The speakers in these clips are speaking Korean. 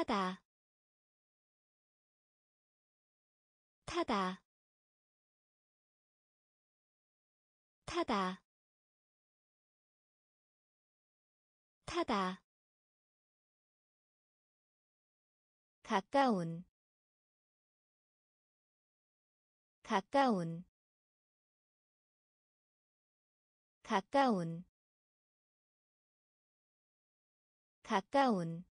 타다. 타다. 타다. 타다. 가까운. 가까운. 가까운. 가까운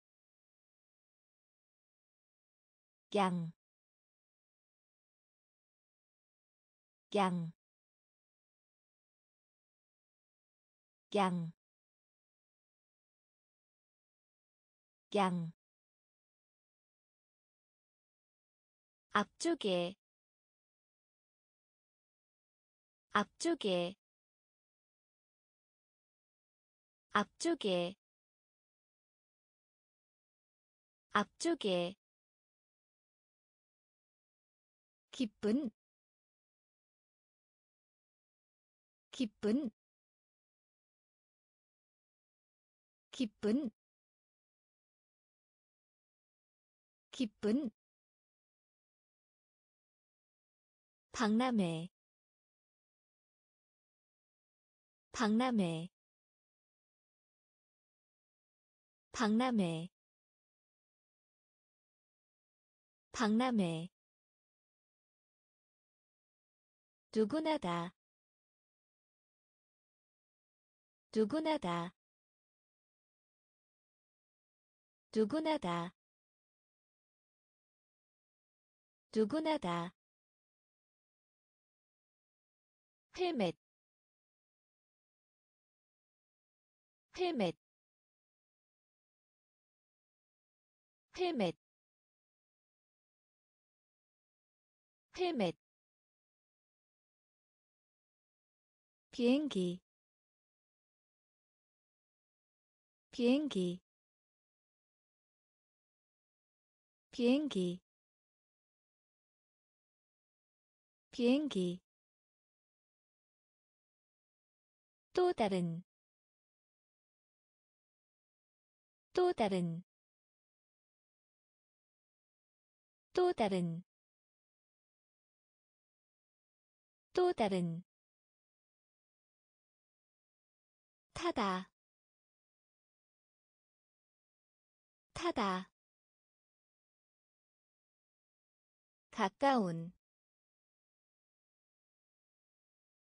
양, 양, 양, 양. 앞쪽에. 앞쪽에. 앞쪽에. 앞쪽에 기쁜 기쁜 기쁜 기쁜. 박람회 박람회 박람회 박람회 누구나다. 누구나다. 누구나다. 누구나다. 헬멧. 헬멧. 헬멧. 헬멧 비행기. 비행기. 비행기. 비행기. 또 다른. 또 다른. 또 다른. 또 다른 타다. 타다. 가까운.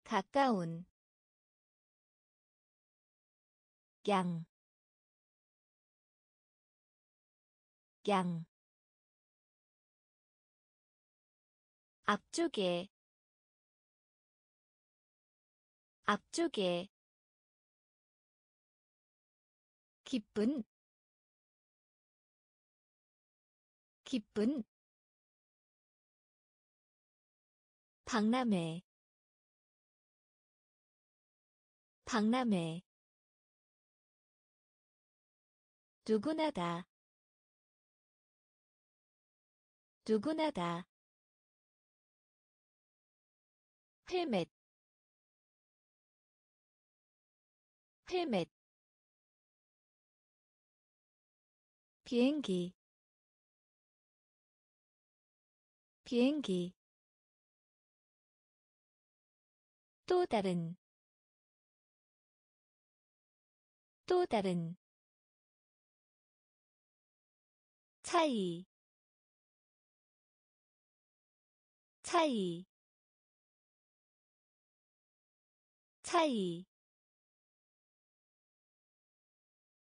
가까운. 양, 양. 앞쪽에, 앞쪽에, 기쁜, 기쁜, 박람회 박람회 누구나다 누구나다. 헬멧 헬멧 비행기. 비행기. 또 다른. 또 다른. 차이. 차이. 차이.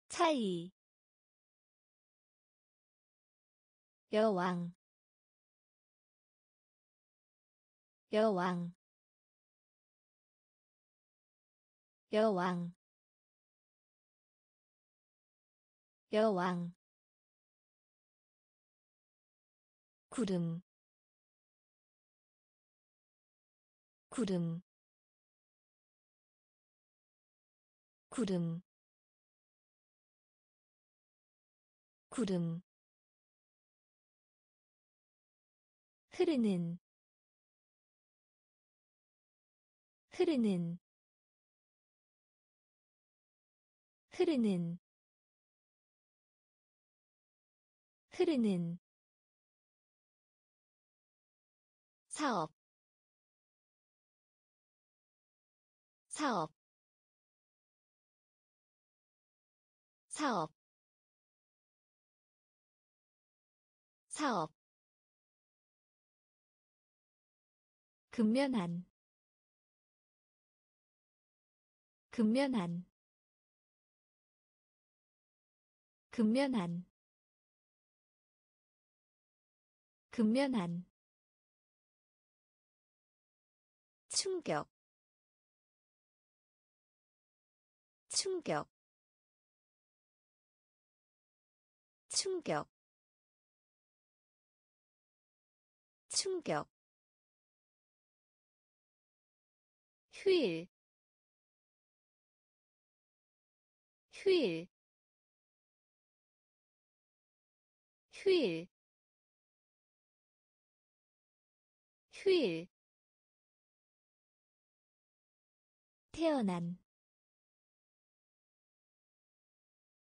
차이 여왕. 여왕. 여왕. 여왕. 구름. 구름. 구름. 구름 흐르는 흐르는 흐르는 흐르는 사업 사업 사업 사업 근면한 근면한 근면한 근면한 충격. 충격. 충격. 충격 휴일. 휴일. 휴일. 휴일. 태어난.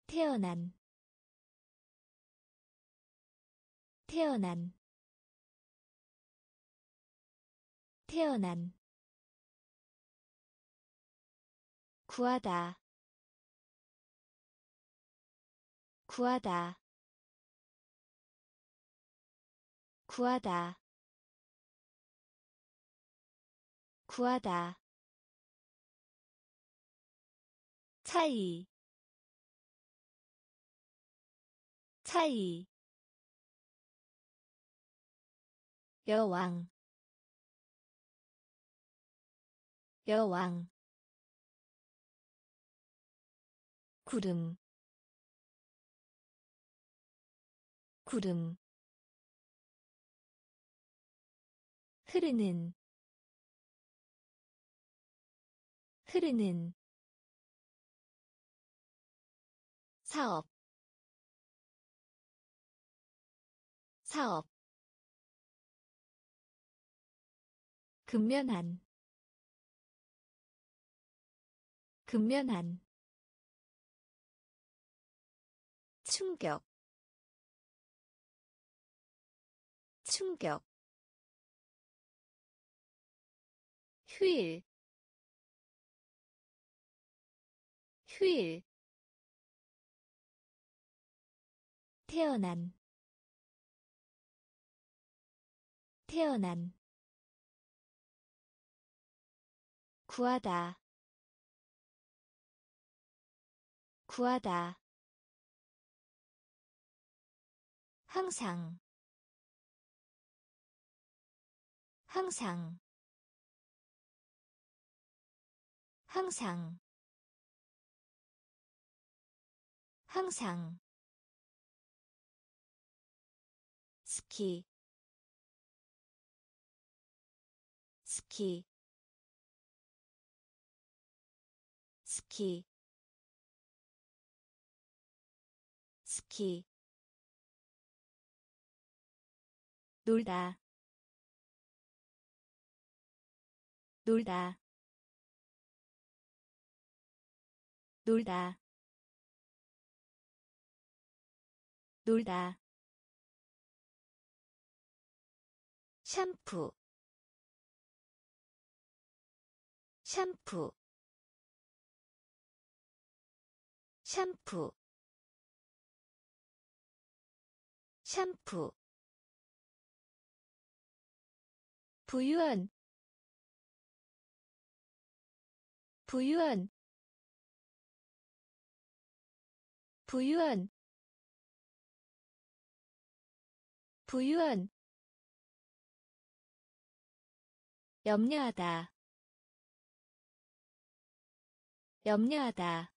태어난. 태어난. 태어난 구하다. 구하다. 구하다. 구하다. 차이. 차이. 여왕. 여왕 구름 구름 흐르는 흐르는 사업 사업. 근면한 근면한 충격 충격 휴일 휴일 태어난 태어난 구하다 구하다 항상. 항상. 항상. 항상. 스키. 스키. 스키. 스키 놀다. 놀다. 놀다. 놀다. 샴푸. 샴푸. 샴푸. 샴푸 부유한 부유한 부유한 부유한. 염려하다 염려하다.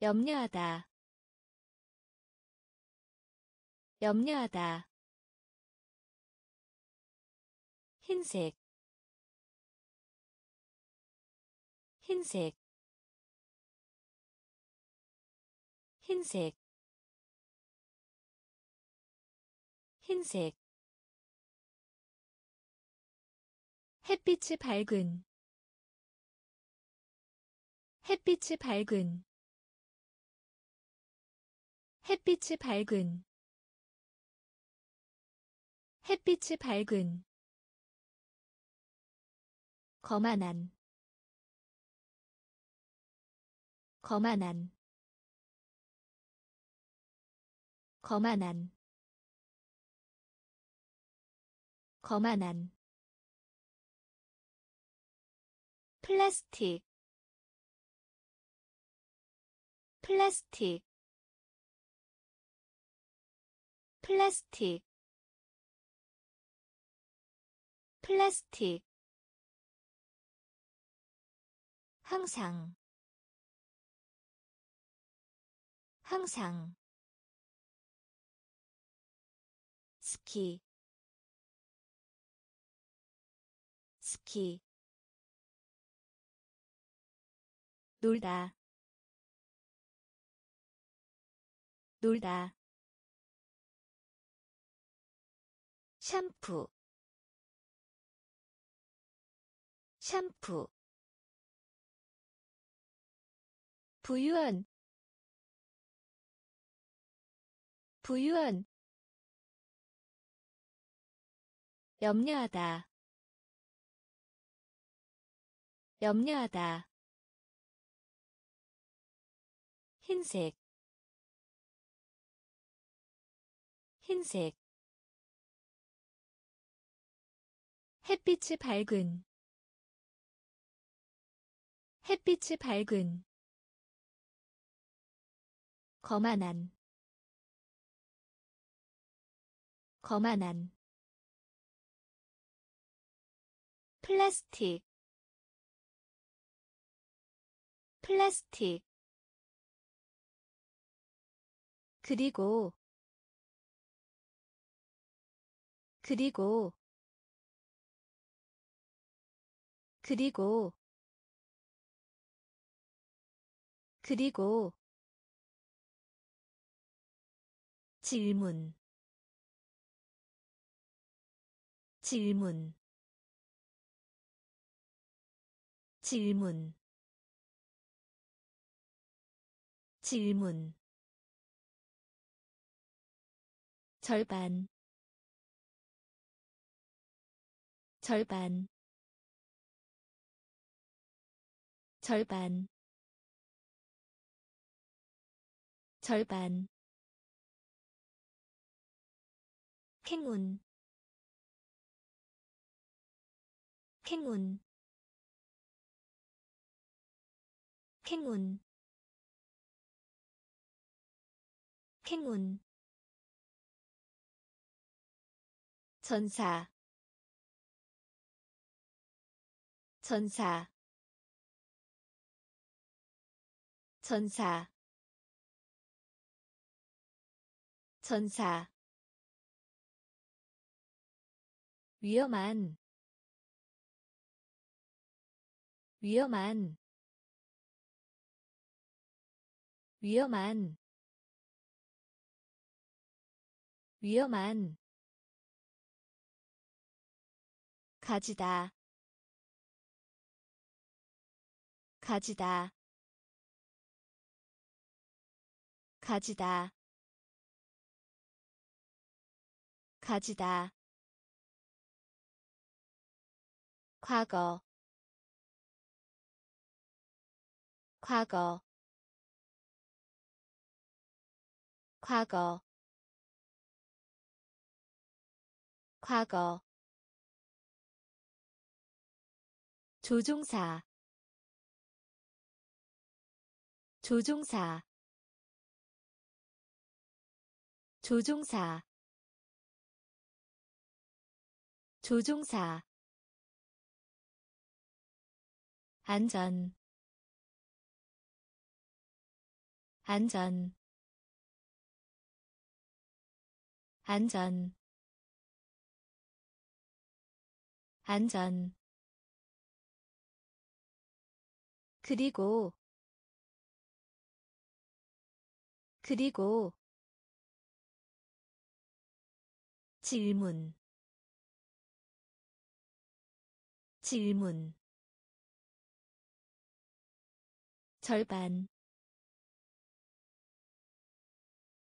염려하다 염려하다 흰색 흰색 흰색 흰색. 햇빛이 밝은 햇빛이 밝은 햇빛이 밝은 햇빛이 밝은 거만한 거만한 거만한 거만한. 플라스틱 플라스틱 플라스틱 플라스틱 항상. 항상. 스키. 스키. 놀다. 놀다. 샴푸. 샴푸 부유한 부유한 염려하다 염려하다. 흰색 흰색. 햇빛이 밝은 햇빛이 밝은 거만한 거만한 플라스틱 플라스틱. 그리고 그리고 그리고 그리고 질문. 질문. 질문. 질문. 절반. 절반. 절반. 절반 행운. 행운. 행운. 행운. 전사. 전사. 전사. 전사 위험한 위험한 위험한 위험한. 가지다 가지다 가지다 가지다 과거 과거 과거 과거. 조종사 조종사. 조종사. 조종사 안전. 안전. 안전. 안전. 그리고. 그리고. 질문. 질문 절반.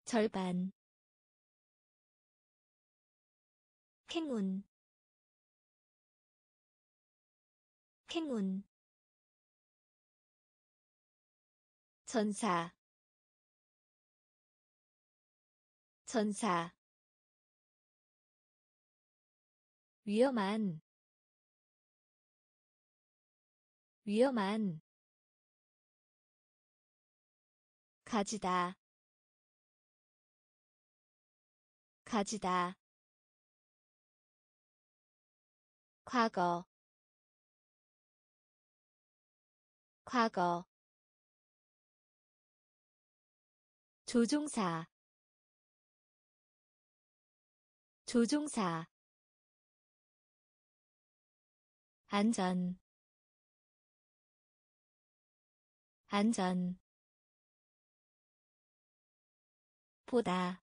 절반. 행운. 행운. 전사. 전사. 위험한. 위험한 가지다. 가지다. 과거. 과거. 조종사. 조종사. 안전. 안전 보다.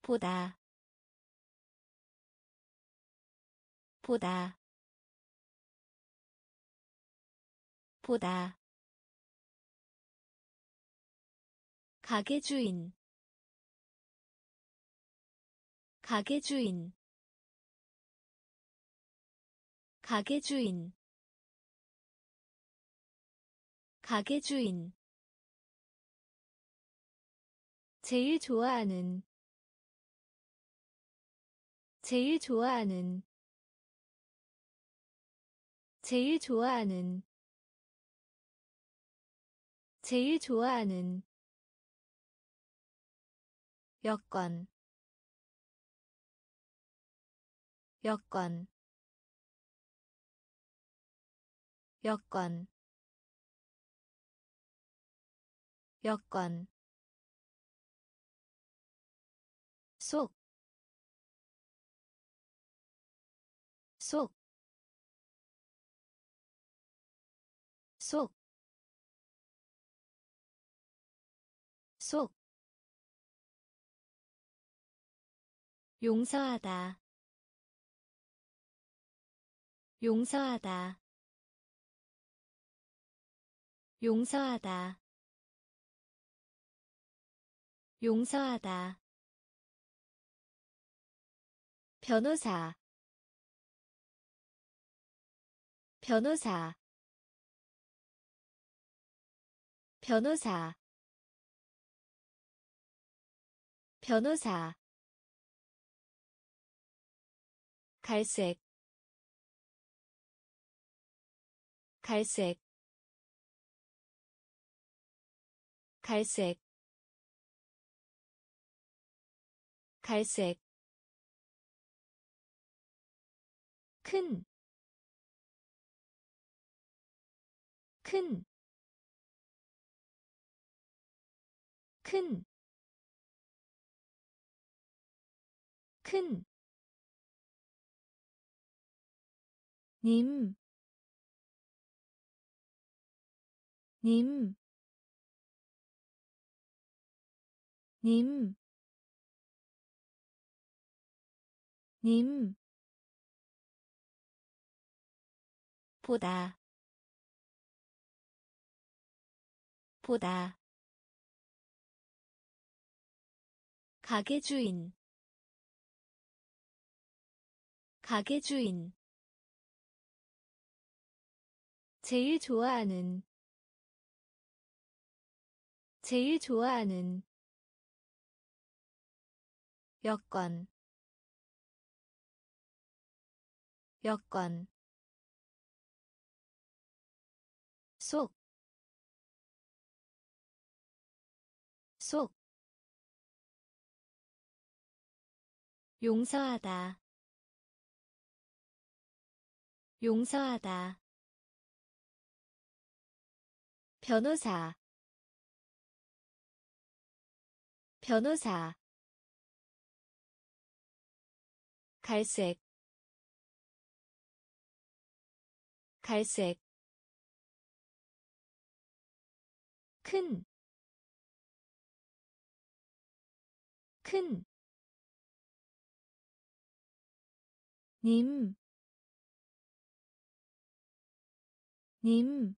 보다. 보다. 보다. 가게 주인. 가게 주인. 가게 주인. 가게 주인 제일 좋아하는 제일 좋아하는 제일 좋아하는 제일 좋아하는 여권 여권 여권 여권 속, 속, 속, 속, 용서하다, 용서하다, 용서하다, 용서하다. 변호사 변호사 변호사 변호사. 갈색 갈색 갈색 갈색 큰, 큰, 큰, 큰, 님, 님, 님, 님, 보다. 보다. 가게 주인. 가게 주인. 제일 좋아하는. 제일 좋아하는. 여권. 여권 속, 속, 용서하다, 용서하다. 변호사, 변호사. 갈색, 갈색 큰, 큰, 님, 님,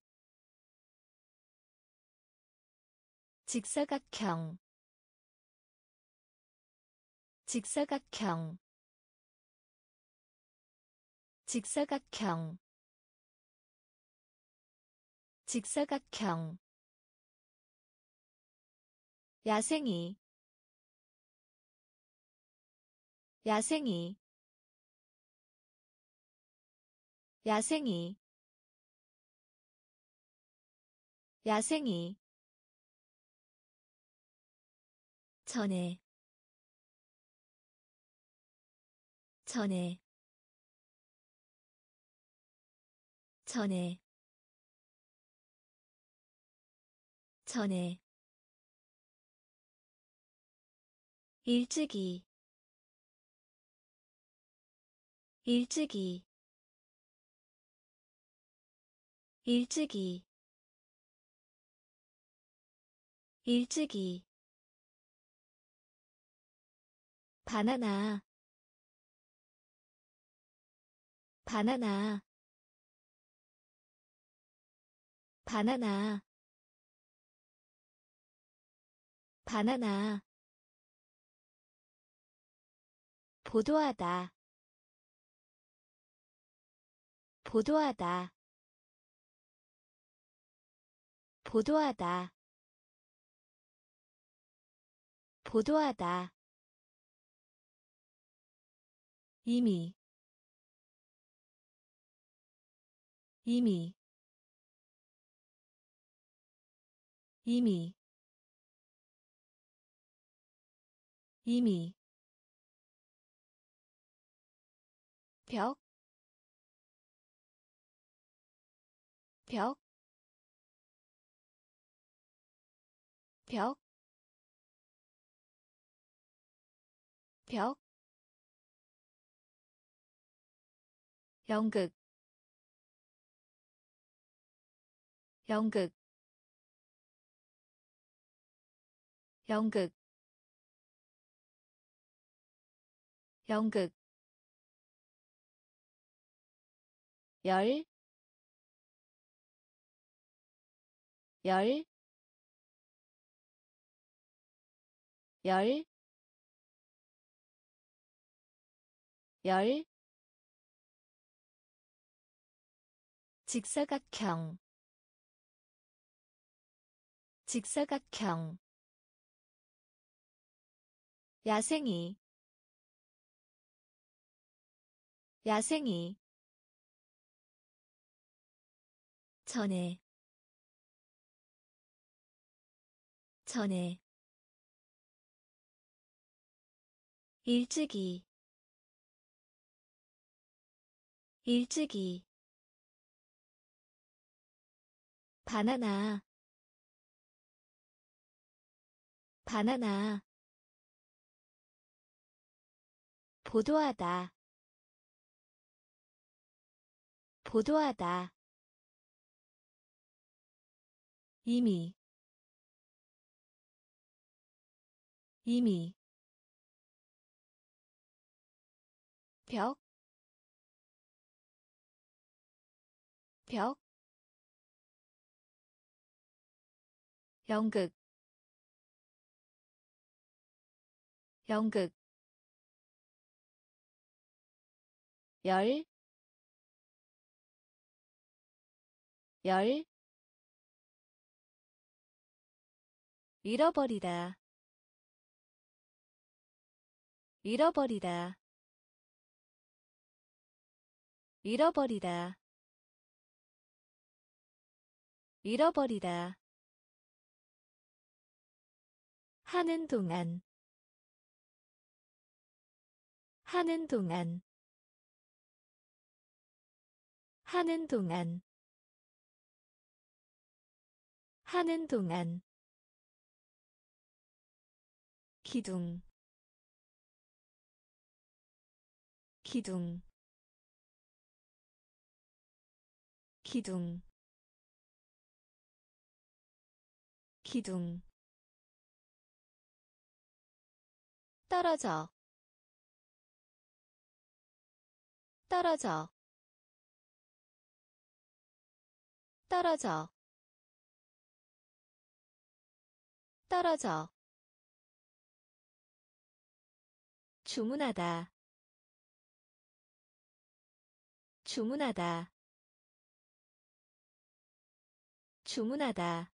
직사각형 직사각형 직사각형 직사각형 야생이. 야생이. 야생이. 야생이. 전에 전에 전에 전에 일찍이. 일찍이. 일찍이. 일찍이. 바나나. 바나나. 바나나. 바나나 보도하다. 보도하다. 보도하다. 보도하다. 이미. 이미. 이미. 이미 벽, 벽, 벽, 벽, 연극, 연극, 연극, 연극 열, 열, 열, 열, 직사각형, 직사각형, 야생이, 야생이, 전에 전에 일찍이 일찍이 바나나 바나나 보도하다 보도하다 이미 이미. 벽, 벽, 연극, 연극, 열, 열, 잃어버리다. 잃어버리다. 잃어버리다. 잃어버리다. 하는 동안. 하는 동안. 하는 동안. 하는 동안 기둥. 기둥. 기둥. 기둥. 떨어져. 떨어져. 떨어져. 떨어져 주문하다. 주문하다. 주문하다.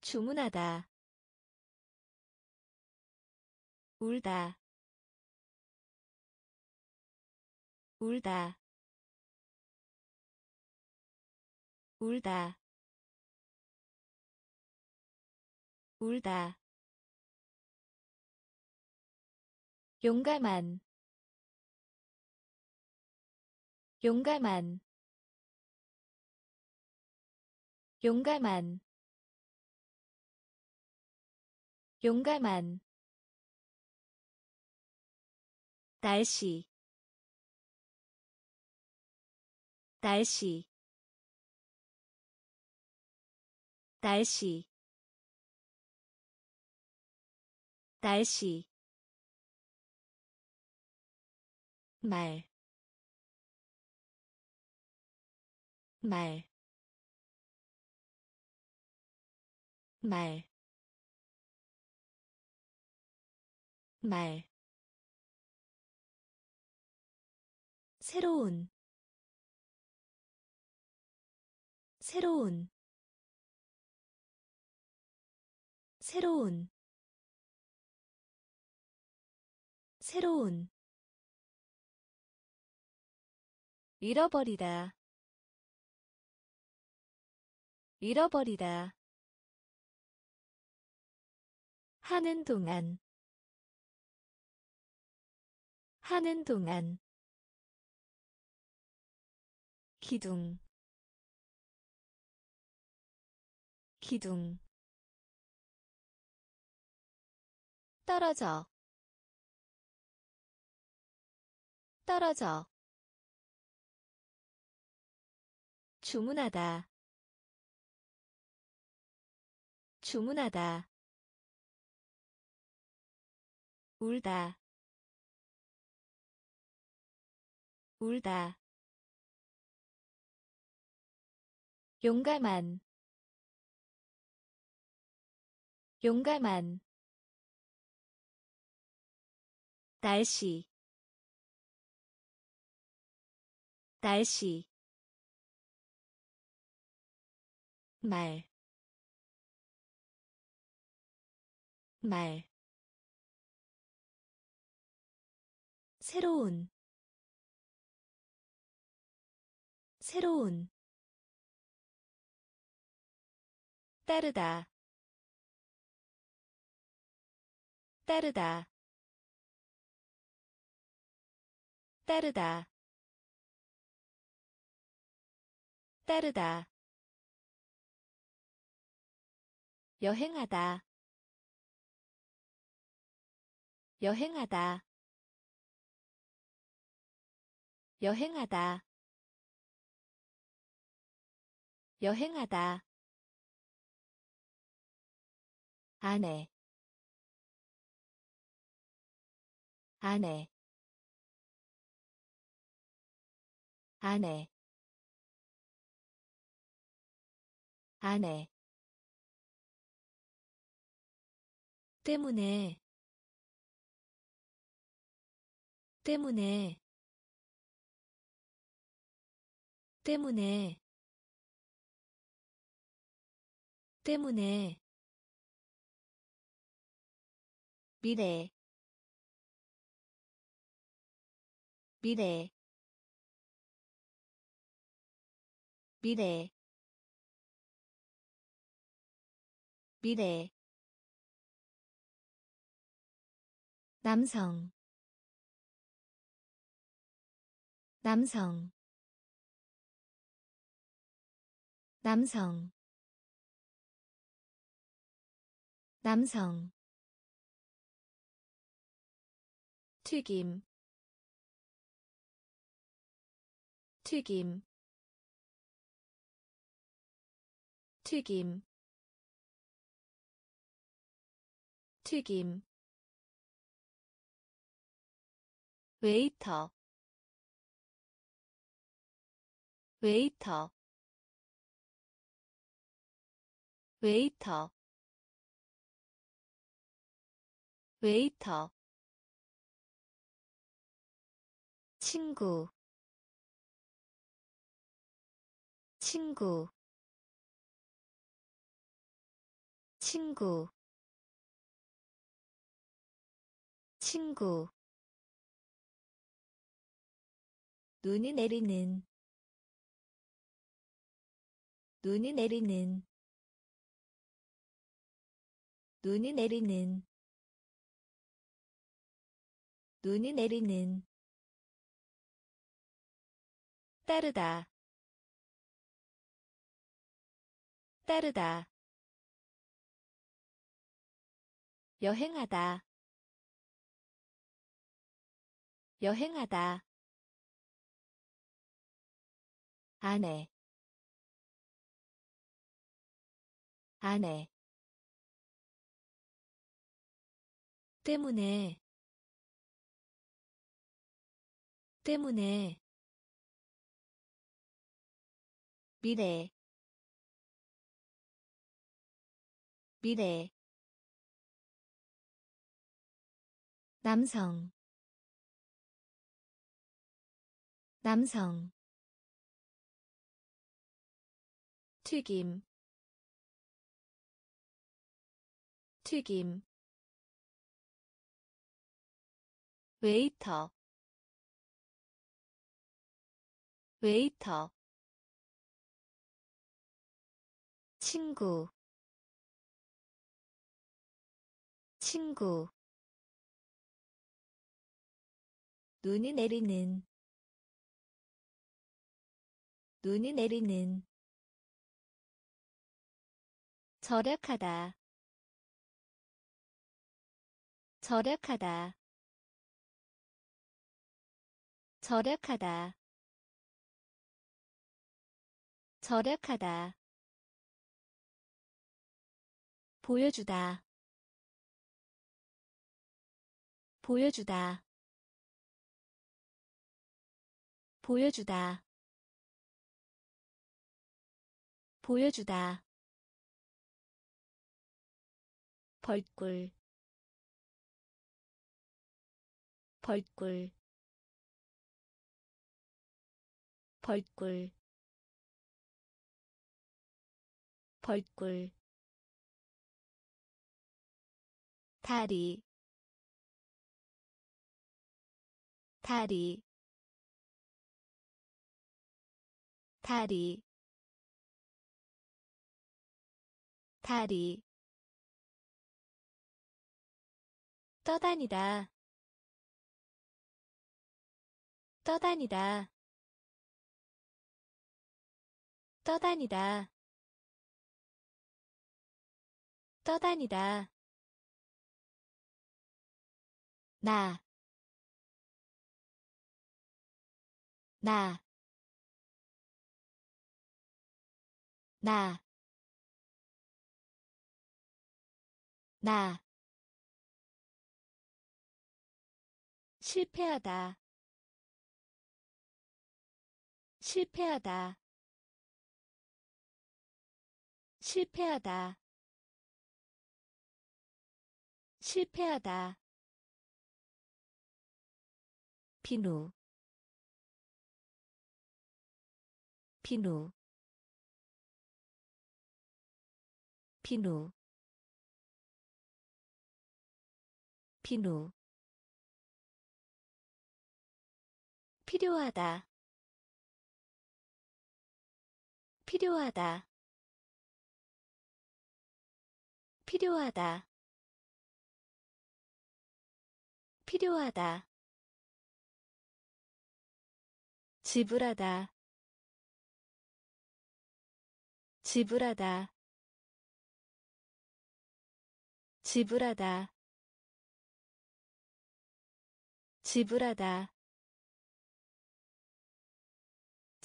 주문하다. 울다. 울다. 울다. 울다 용감한 용감한 용감한 용감한. 날씨 날씨 날씨 날씨 말, 말, 말, 말. 새로운, 새로운, 새로운, 새로운 잃어버리다. 잃어버리다. 하는 동안. 하는 동안. 기둥. 기둥. 떨어져. 떨어져 주문하다. 주문하다. 울다. 울다. 용감한. 용감한. 날씨. 날씨 말, 말. 새로운, 새로운. 따르다, 따르다, 따르다, 따르다. 여행하다. 여행하다. 여행하다. 여행하다. 아내 아내 아내 아내 때문에 때문에 때문에 때문에. 미래 미래. 미래. 미래 남성. 남성. 남성. 남성. 튀김. 튀김. 튀김. 튀김 웨이터 웨이터 웨이터 웨이터. 친구 친구 친구 친구 눈이 내리는. 눈이 내리는. 눈이 내리는. 눈이 내리는. 따르다. 따르다. 여행하다. 여행하다 아내 아내 때문에 때문에. 미래 미래. 남성 남성 튀김 튀김 웨이터 웨이터 친구 친구 눈이 내리는 눈이 내리는 절약하다. 절약하다. 절약하다. 절약하다. 보여주다. 보여주다. 보여주다. 보여주다 벌꿀. 벌꿀. 벌꿀. 벌꿀. 다리. 다리. 다리. 다리 떠다니다. 떠다니다. 떠다니다. 떠다니다. 나, 나, 나, 나, 실패하다, 실패하다, 실패하다, 실패하다. 비누 비누 비누 비누 필요하다. 필요하다. 필요하다. 필요하다. 지불하다. 지불하다. 지불하다. 지불하다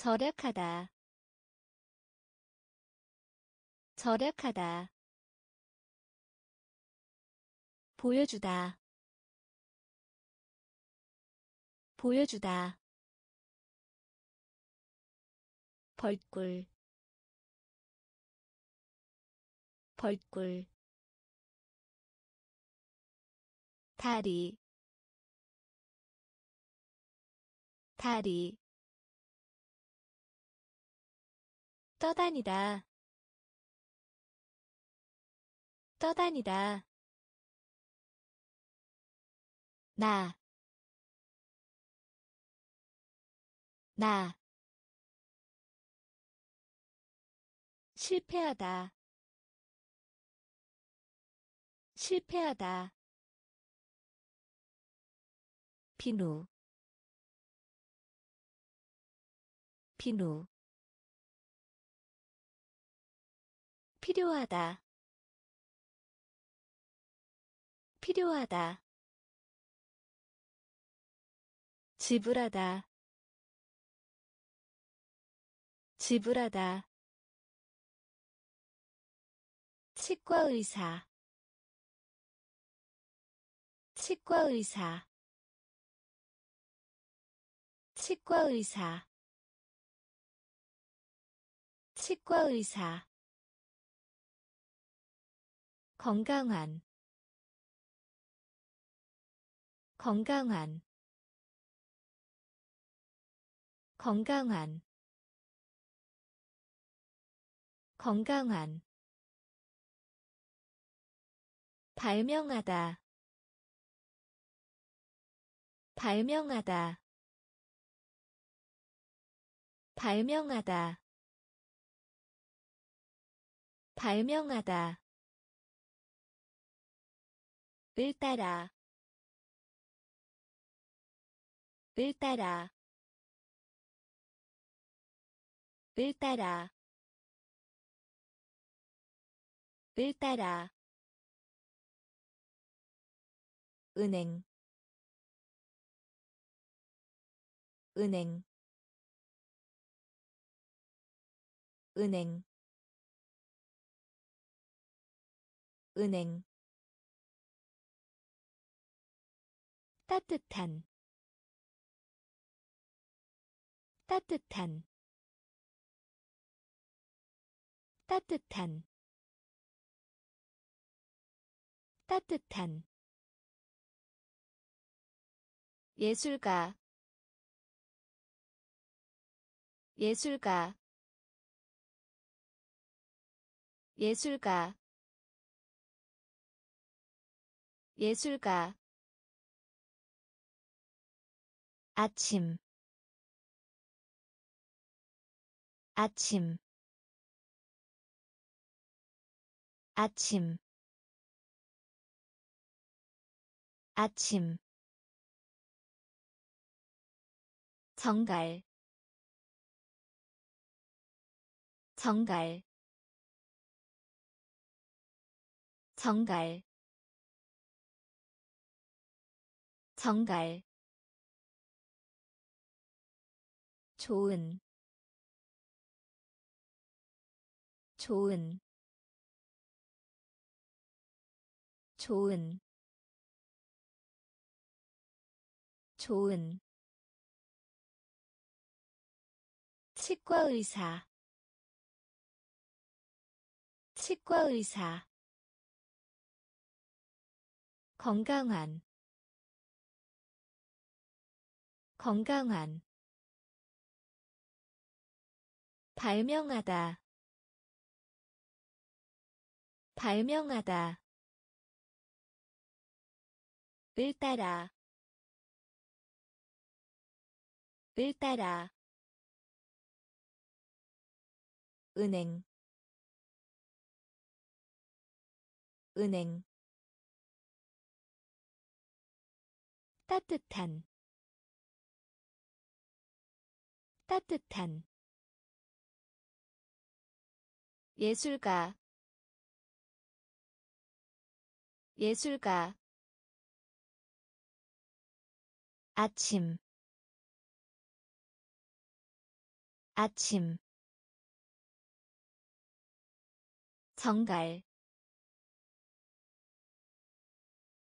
절약하다. 절약하다. 보여주다. 보여주다. 벌꿀. 벌꿀. 다리. 다리 떠다니다. 떠다니다. 나, 나, 실패하다, 실패하다, 비누, 비누, 필요하다, 필요하다. 지불하다. 지불하다. 치과 의사. 치과 의사. 치과 의사. 치과 의사 건강한 건강한 건강한 건강한. 발명하다 발명하다. 발명하다 발명하다 을 따라 을 따라 을 따라 을 따라. 은행 은행. 은행 은행 따뜻한 따뜻한 따뜻한 따뜻한. 예술가 예술가. 예술가. 예술가 아침. 아침. 아침. 아침. 정갈. 정갈. 정갈. 정갈 좋은 좋은 좋은 좋은. 치과 의사 치과 의사. 건강한 건강한 발명하다. 발명하다. 을 따라. 을 따라. 은행. 은행. 따뜻한. 따뜻한 예술가 예술가 아침 아침 정갈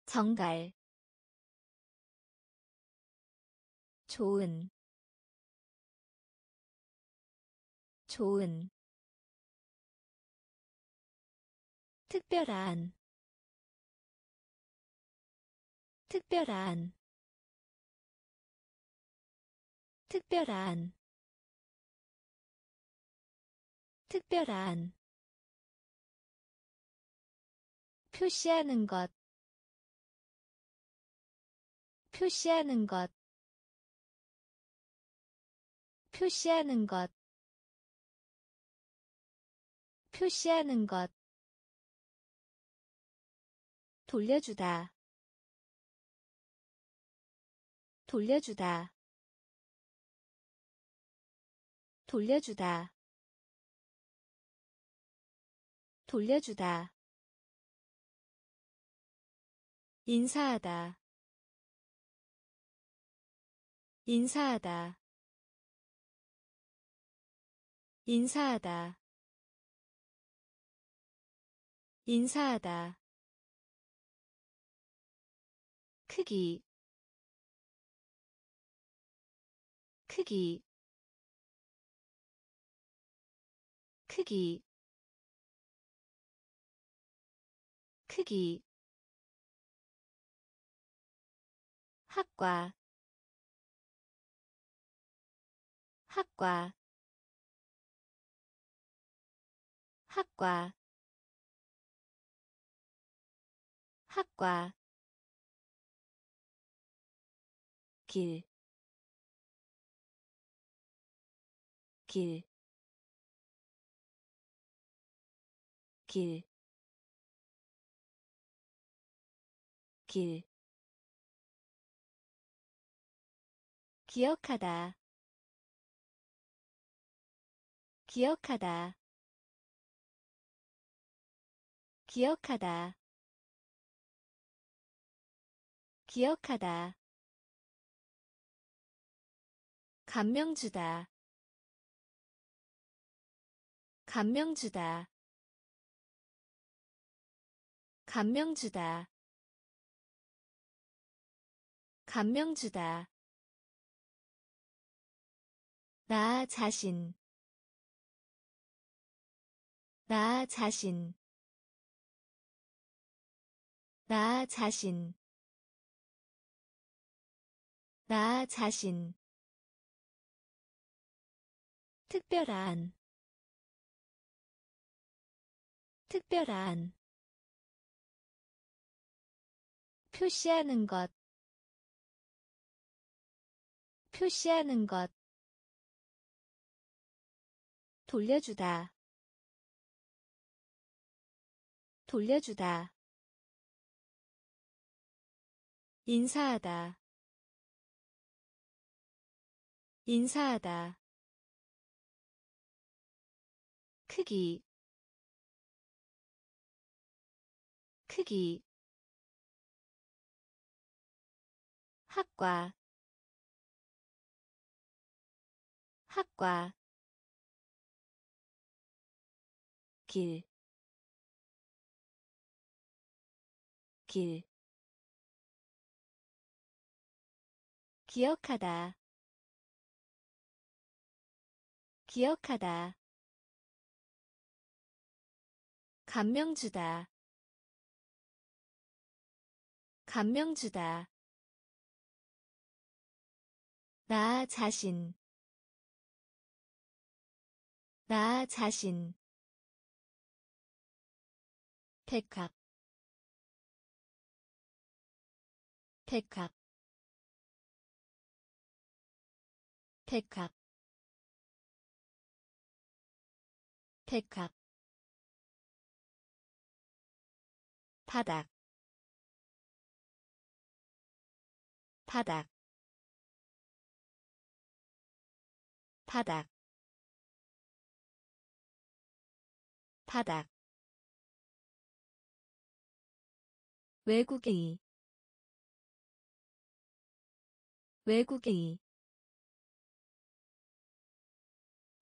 정갈 좋은 좋은 특별한 특별한 특별한 특별한. 표시하는 것 표시하는 것 표시하는 것 표시하는 것 돌려주다. 돌려주다. 돌려주다. 돌려주다. 인사하다. 인사하다. 인사하다. 인사하다 크기 크기 크기 크기. 학과 학과 학과 학과 길, 길, 길, 길. 기억하다. 기억하다. 기억하다. 기억하다 감명 주다. 감명 주다. 감명 주다. 감명 주다. 나 자신. 나 자신. 나 자신. 나 자신 특별한 특별한 표시하는 것 표시하는 것 돌려주다 돌려주다 인사하다 인사하다 크기 크기 학과 학과 길, 길. 기억하다, 기억하다. 감명 주다, 감명 주다. 나 자신, 나 자신. 백합. 백합. 백합. 백합 바닥 바닥 바닥 바닥. 외국인이 외국인이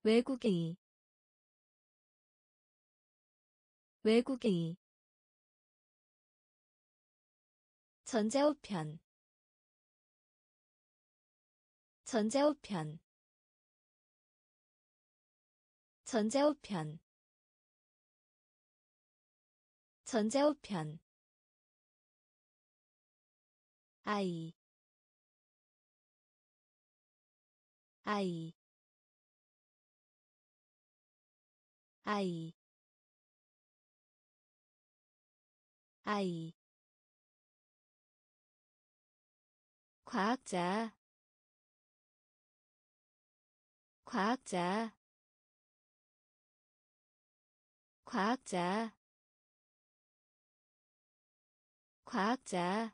외국인이 외국인 전자우편. 전자우편. 전자우편. 전자우편. 아이. 아이. 아이. 아이 과학자. 과학자. 과학자. 과학자.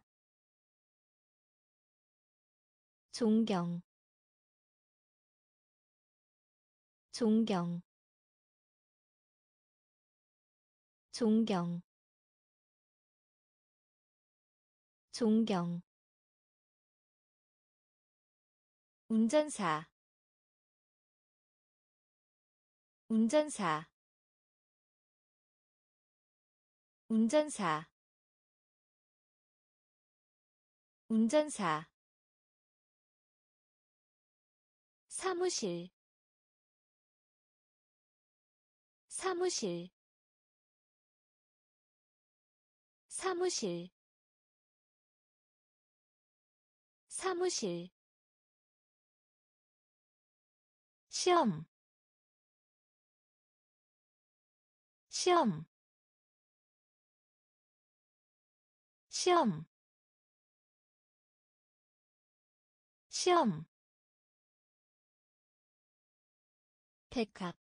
존경. 존경. 존경. 존경 운전사 운전사 운전사 운전사. 사무실 사무실 사무실 사무실 시험. 시험. 시험. 시험. 백합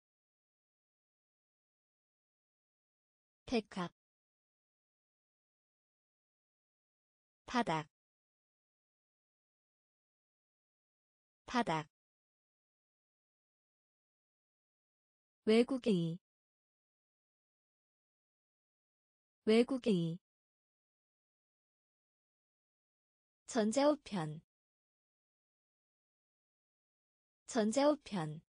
백합 바닥. 바닥 외국의 외국의 전자우편 전자우편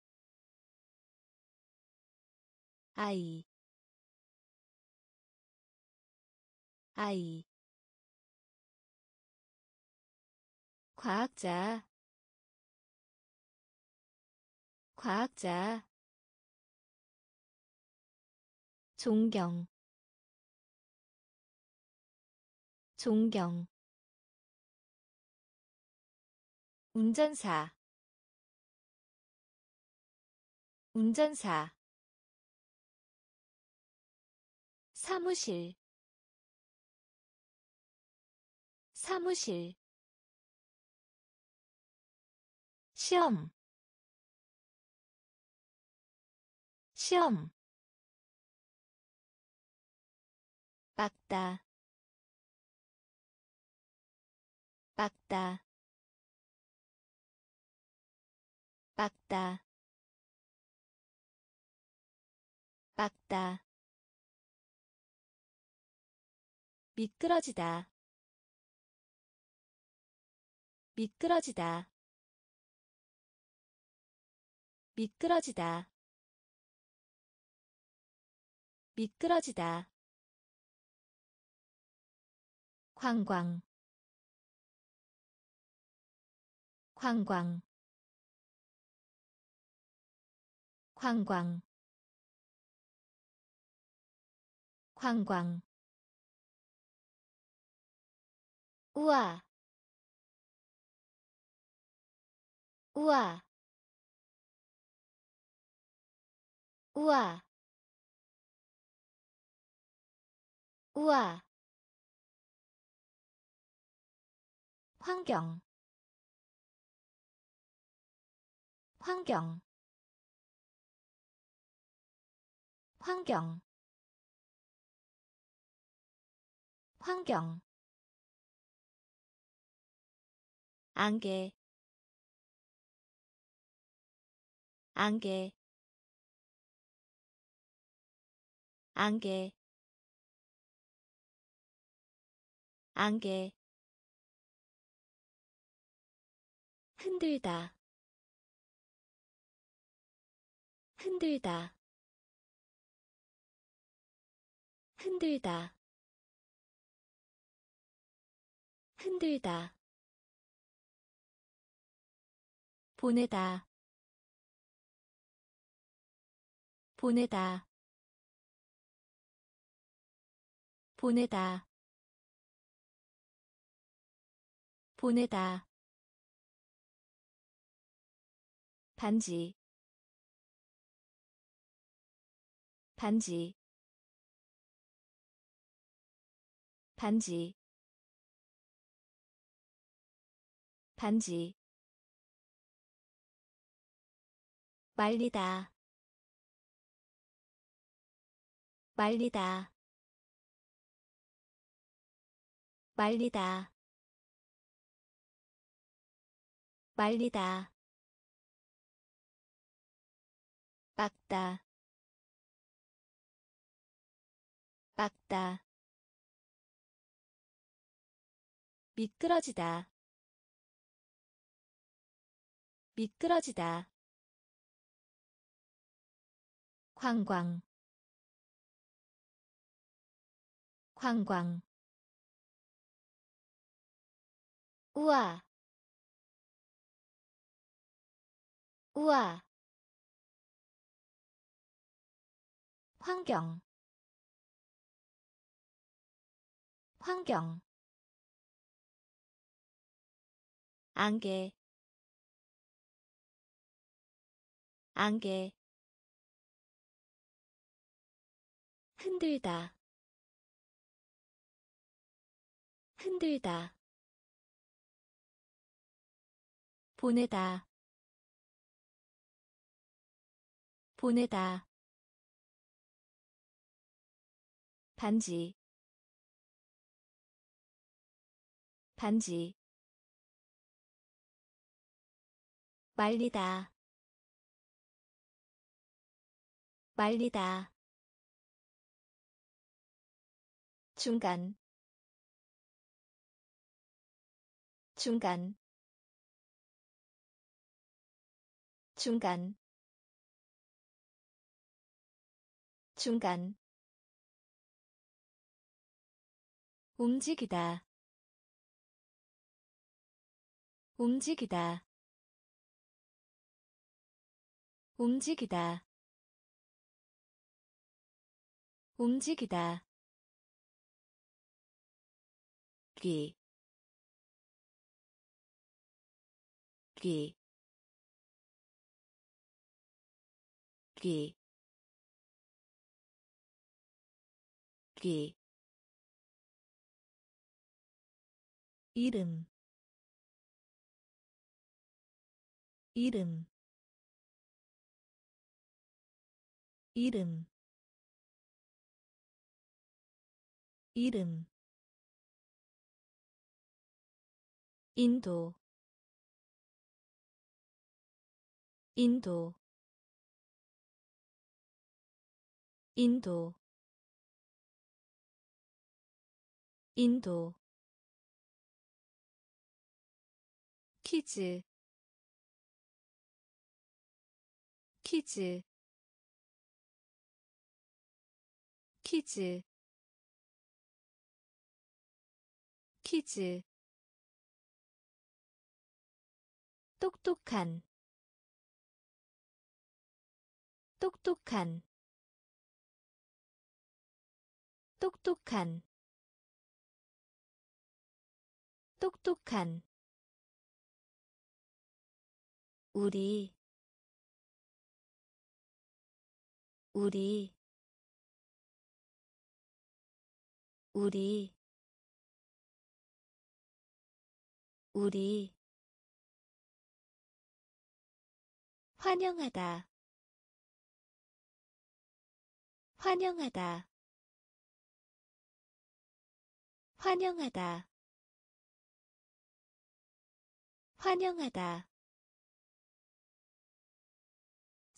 아이 아이 과학자 과학자 존경 존경. 운전사 운전사. 사무실 사무실. 시험 시험 빡다. 빡다. 빡다. 빡다. 미끄러지다. 미끄러지다. 미끄러지다. 미끄러지다 관광. 관광. 관광. 관광. 우와. 우와. 우와. 우와 환경. 환경. 환경. 환경. 안개. 안개. 안개. 안개 흔들다. 흔들다. 흔들다. 흔들다. 보내다. 보내다. 보내다. 보내다 반지. 반지. 반지. 반지. 말리다. 말리다. 말리다. 말리다 빡다. 빡다. 미끄러지다. 미끄러지다. 관광. 관광. 우와. 우와 환경. 환경. 안개. 안개. 흔들다. 흔들다. 보내다. 보내다 반지. 반지. 말리다. 말리다. 중간. 중간. 중간. 중간 움직이다. 움직이다. 움직이다. 움직이다. 귀, 귀, 귀, 귀. 이름 이름 이름 이름. 인도 인도. 인도 인도 퀴즈. 퀴즈. 퀴즈. 퀴즈. 똑똑한. 똑똑한. 똑똑한. 똑똑한 우리 우리 우리 우리. 환영하다. 환영하다. 환영하다. 환영하다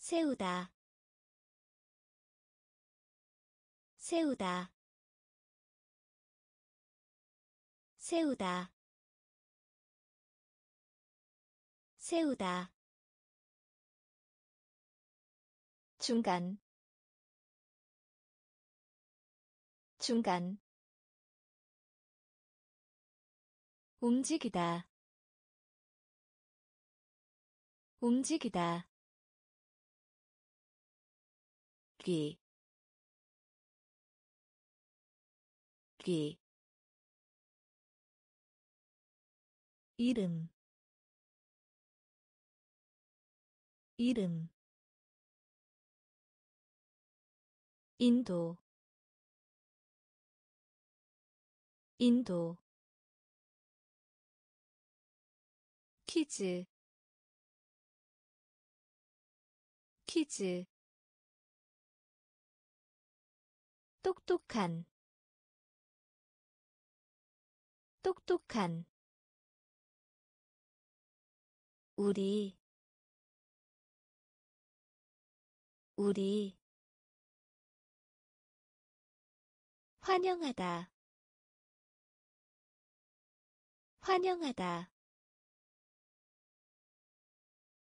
세우다. 세우다. 세우다. 세우다. 중간. 중간. 움직이다. 움직이다 귀, 걷기 이름 이름 인도 인도 퀴즈 퀴즈 똑똑한. 똑똑한. 우리. 우리. 환영하다. 환영하다.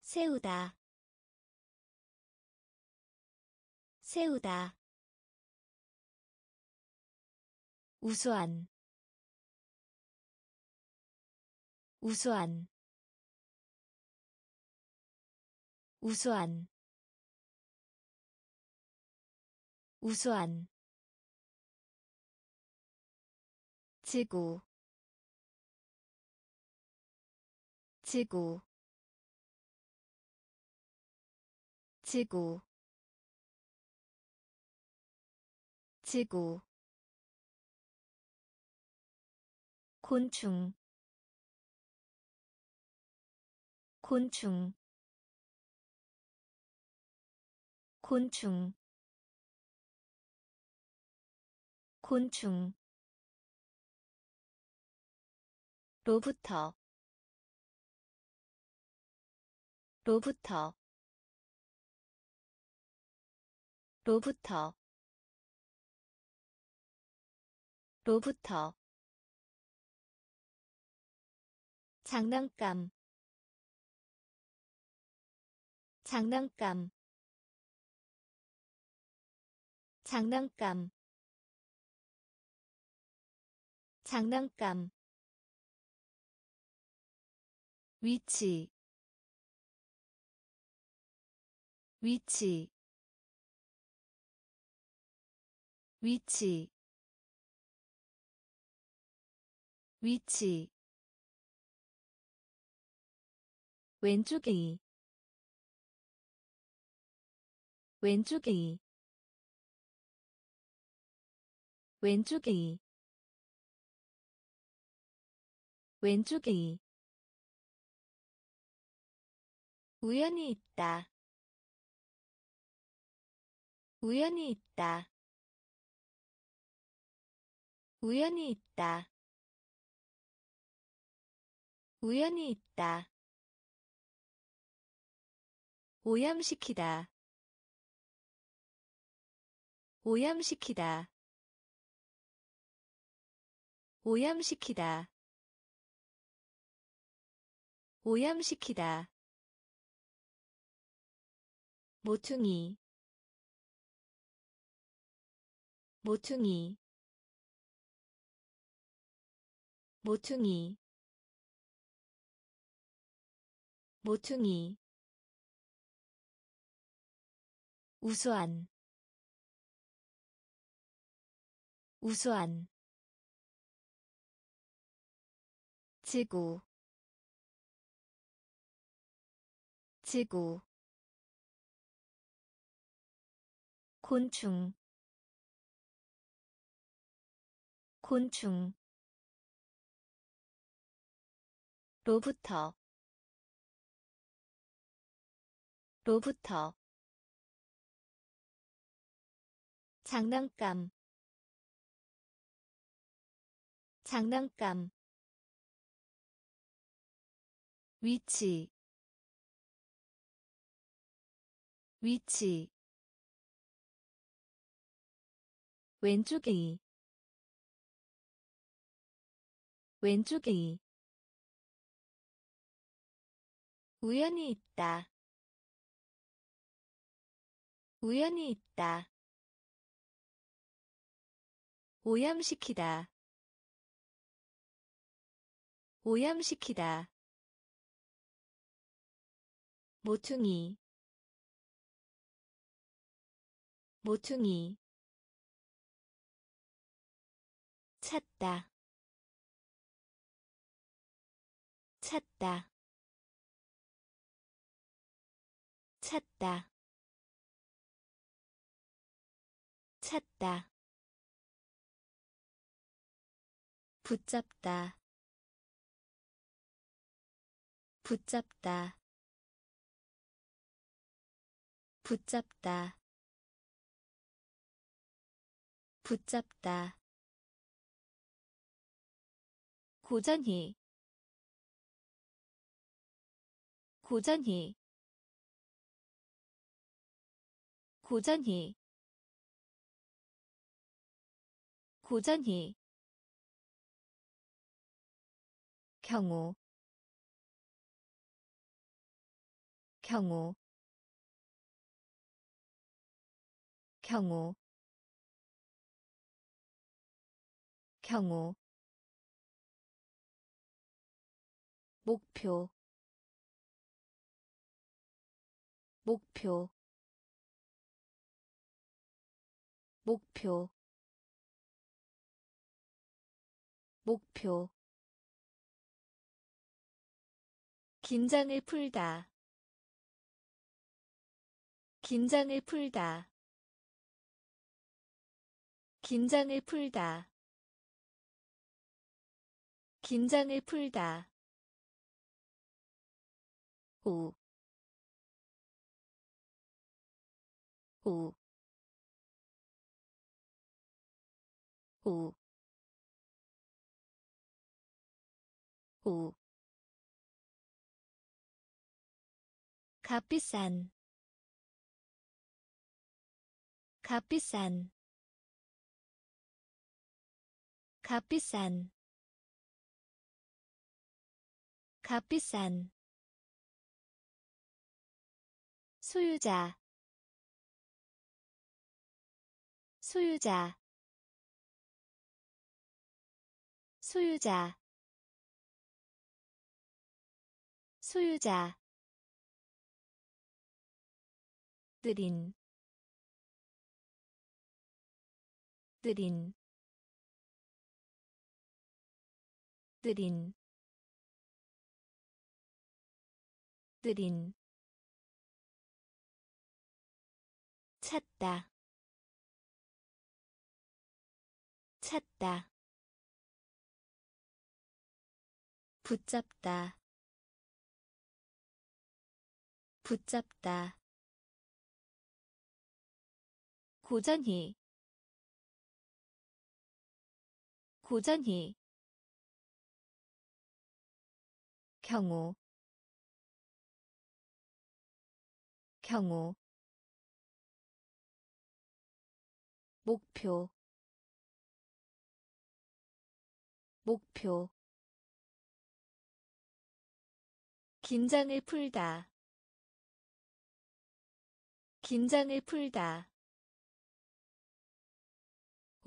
세우다. 세우다 우수한 우수한 우수한 우수한. 지구 지구 지구 지구 곤충. 곤충. 곤충. 곤충. 로부터. 로부터. 로부터. 로부터 장난감. 장난감. 장난감. 장난감. 위치. 위치. 위치. 위치 왼쪽이 왼쪽이 왼쪽이 왼쪽이 우연히 있다. 우연히 있다. 우연히 있다. 우연히 있다 오염시키다. 오염시키다. 오염시키다. 오염시키다. 모퉁이. 모퉁이. 모퉁이. 모퉁이 우수한 우수한 지구 지구 곤충 곤충 로부터 로부터 장난감. 장난감. 위치. 위치. 왼쪽이. 왼쪽이. 우연히 있다. 우연히 있다 오염시키다. 오염시키다. 모퉁이. 모퉁이. 찾다. 찾다. 찾다. 찾다 붙잡다. 붙잡다. 붙잡다. 붙잡다. 고전히. 고전히. 고전히. 고전히 경우 경우 경우 경우. 목표 목표. 목표. 목표 긴장을 풀다. 긴장을 풀다. 긴장을 풀다. 긴장을 풀다. 오, 오, 오, 오. 값비싼 값비싼 값비싼 값비싼. 소유자 소유자 소유자 소유자 느린 느린 느린 느린 찾다 찾다. 붙잡다 붙잡다 고전히 고전히 경우. 경우. 목표. 목표. 긴장을 풀다. 긴장을 풀다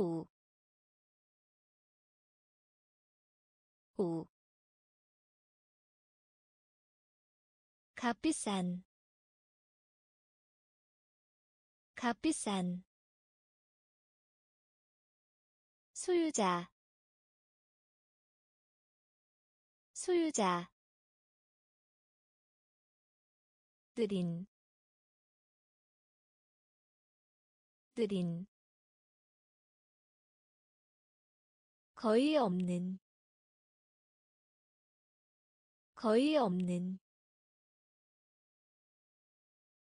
오, 오. 값비싼. 값비싼. 소유자. 소유자. 느린 느린 거의 없는 거의 없는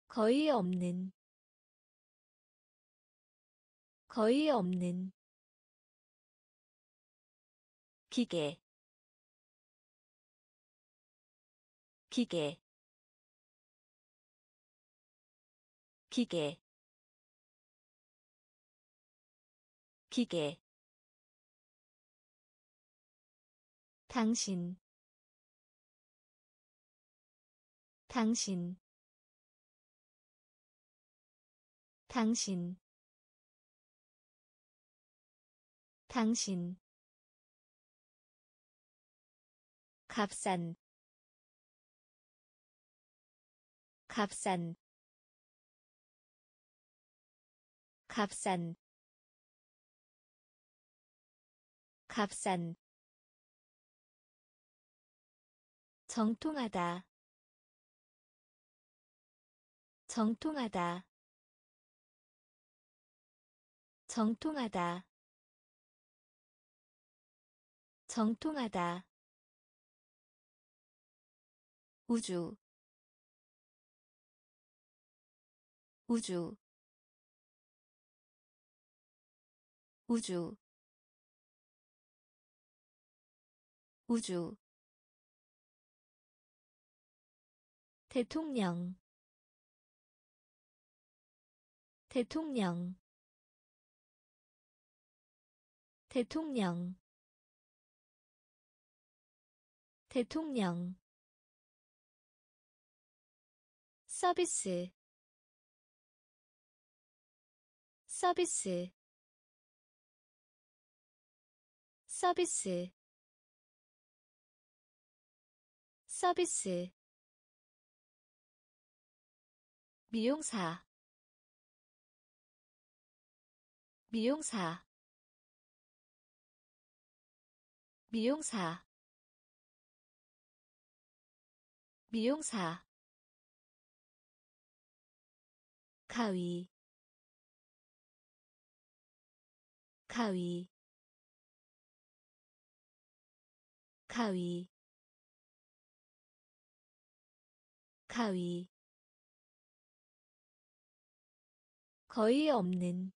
거의 없는 거의 없는 기계 기계 기계 기계 당신. 당신. 당신. 당신. 값싼. 값싼. 값싼. 값싼 정통하다. 정통하다. 정통하다. 정통하다. 우주. 우주. 우주. 우주 대통령 대통령 대통령 대통령. 서비스 서비스. 서비스. 서비스 미용사 미용사 미용사 미용사. 가위 가위 가위 가위 거의 없는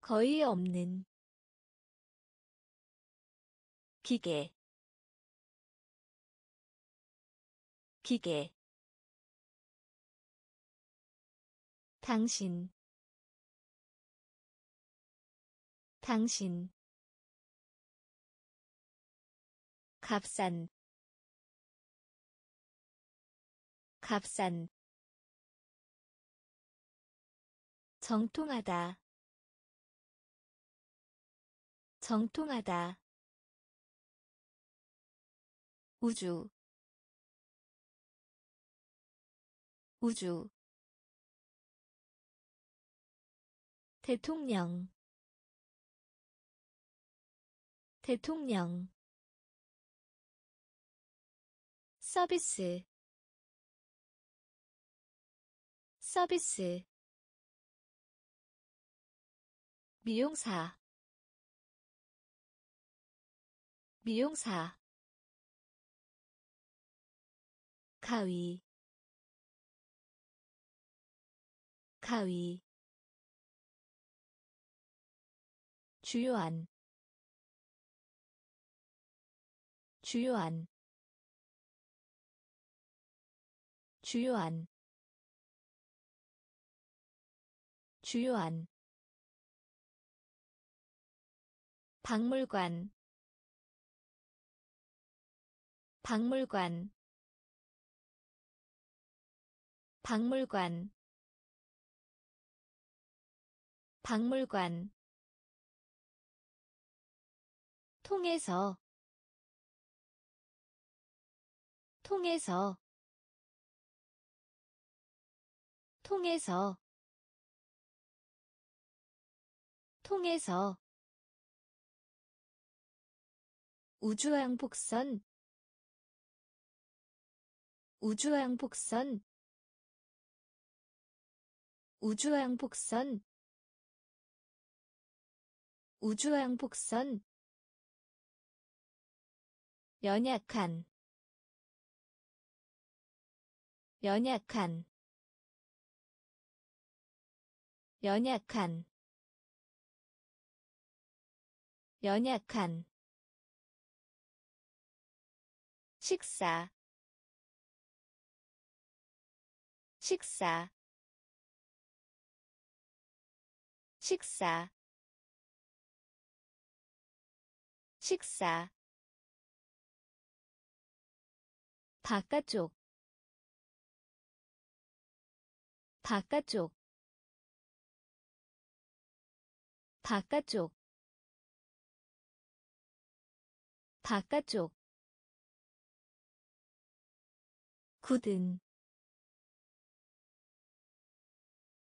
거의 없는 기계 기계. 당신 당신. 값싼 값싼 정통하다. 정통하다. 우주. 우주. 대통령. 대통령. 서비스. 서비스 미용사 미용사 가위 가위 주요한 주요한 주요한 주요한 박물관 박물관 박물관 박물관. 통해서 통해서 통해서 통해서 우주왕복선 우주왕복선 우주왕복선 우주왕복선. 연약한 연약한 연약한 연약한 식사. 식사. 식사. 식사. 바깥쪽. 바깥쪽. 바깥쪽. 바깥쪽 굳은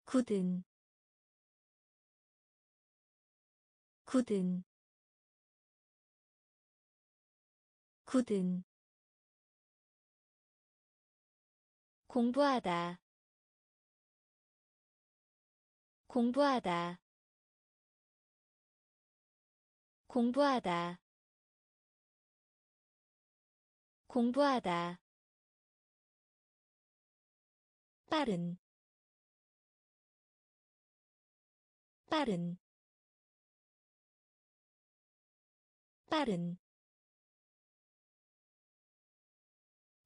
굳은 굳은 굳은. 공부하다 공부하다. 공부하다 공부하다 빠른 빠른 빠른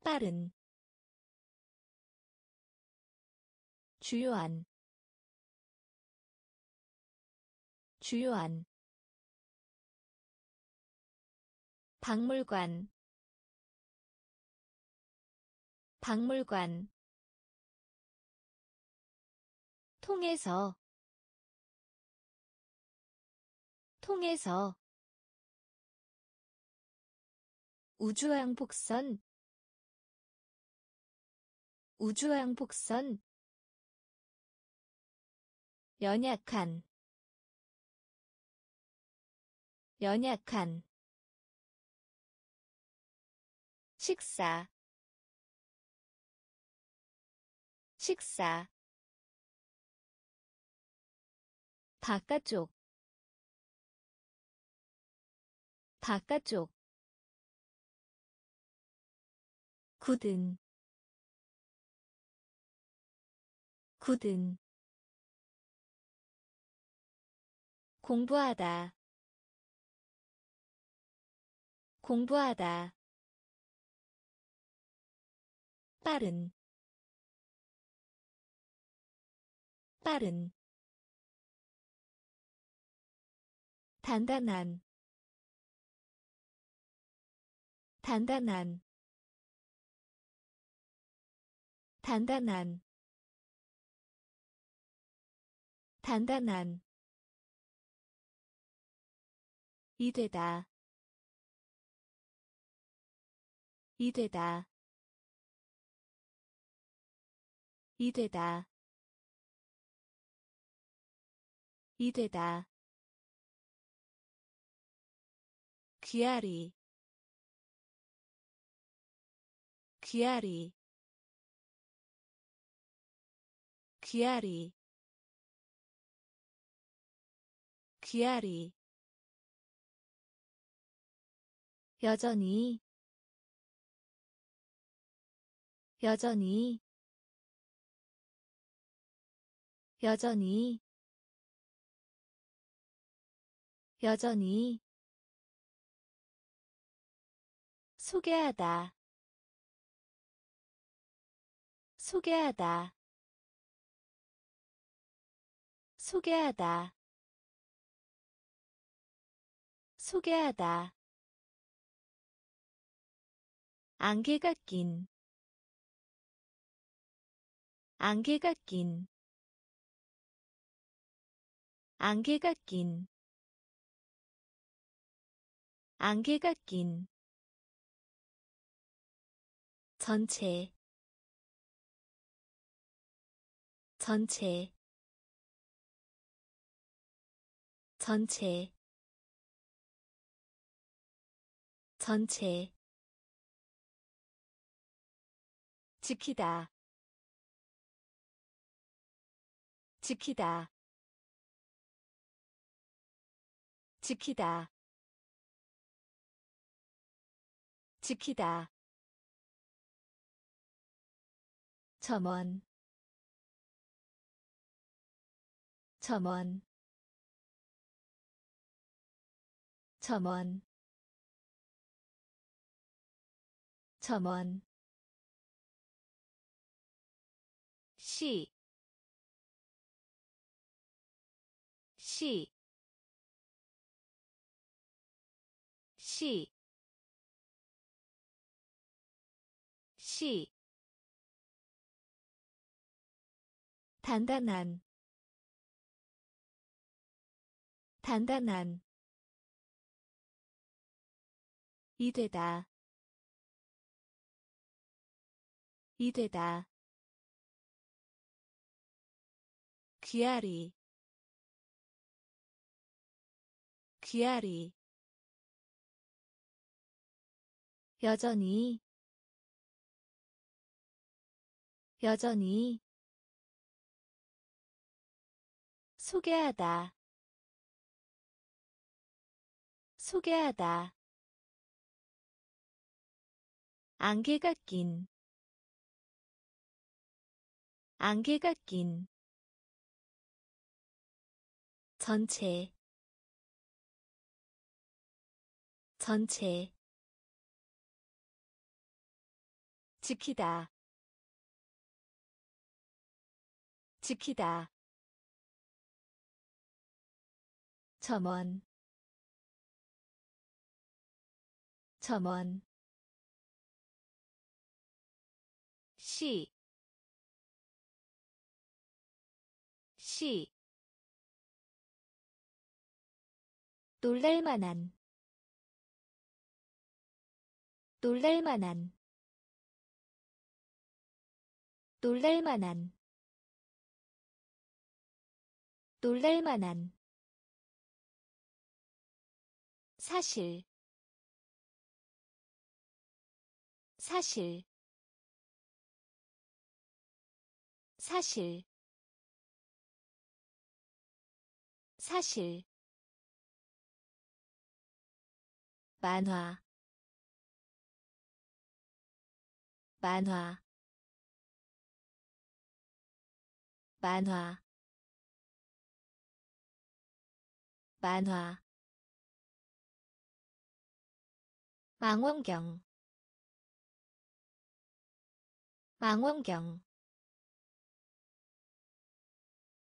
빠른. 주요한 주요한. 박물관 박물관 통해서 통해서 우주왕복선 우주왕복선 연약한 연약한 식사 식사 바깥쪽 바깥쪽 굳은 굳은 공부하다 공부하다 빠른 빠른 단단한 단단한 단단한 단단한. 이되다 이되다 이되다 이되다 귀아리. 귀아리. 귀아리. 귀아리. 여전히. 여전히. 여전히. 여전히 소개하다. 소개하다. 소개하다. 소개하다. 안개가 낀. 안개가 낀. 안개가 낀. 안개가 낀 전체 전체 전체 전체. 지키다 지키다. 지키다 지키다 점원 점원 점원 점원. 시, 시, 시, 시, 단단한, 단단한, 이되다, 이되다. 귀아리 귀하리 여전히 여전히 소개하다. 소개하다. 안개가 낀. 안개가 낀. 전체. 전체. 지키다. 지키다 점원. 점원. 시, 시, 놀랄만한, 놀랄만한, 놀랄만한, 놀랄만한, 사실, 사실, 사실 사실. 만화 만화. 만화. 만화 망원경. 망원경.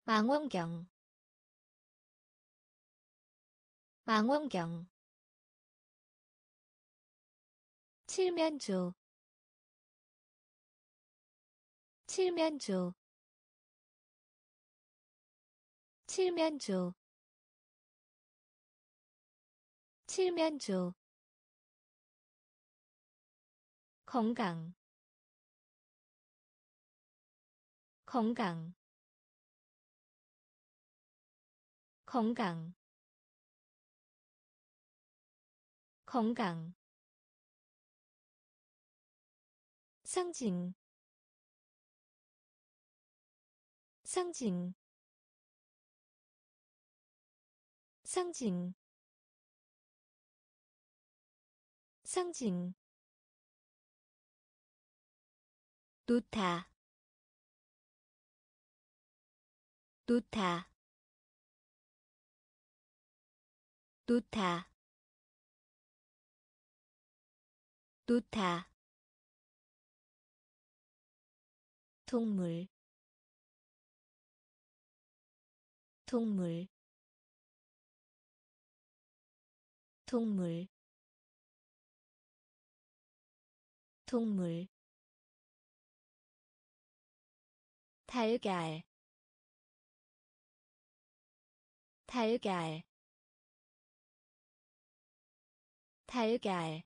망원경. 망원경. 칠면조. 칠면조. 칠면조. 칠면조 건강. 건강. 건강. 건강. 상징. 상징. 상징. 상징 놓다 놓다 놓다 놓다 동물. 동물. 동물. 동물 달걀 달걀 달걀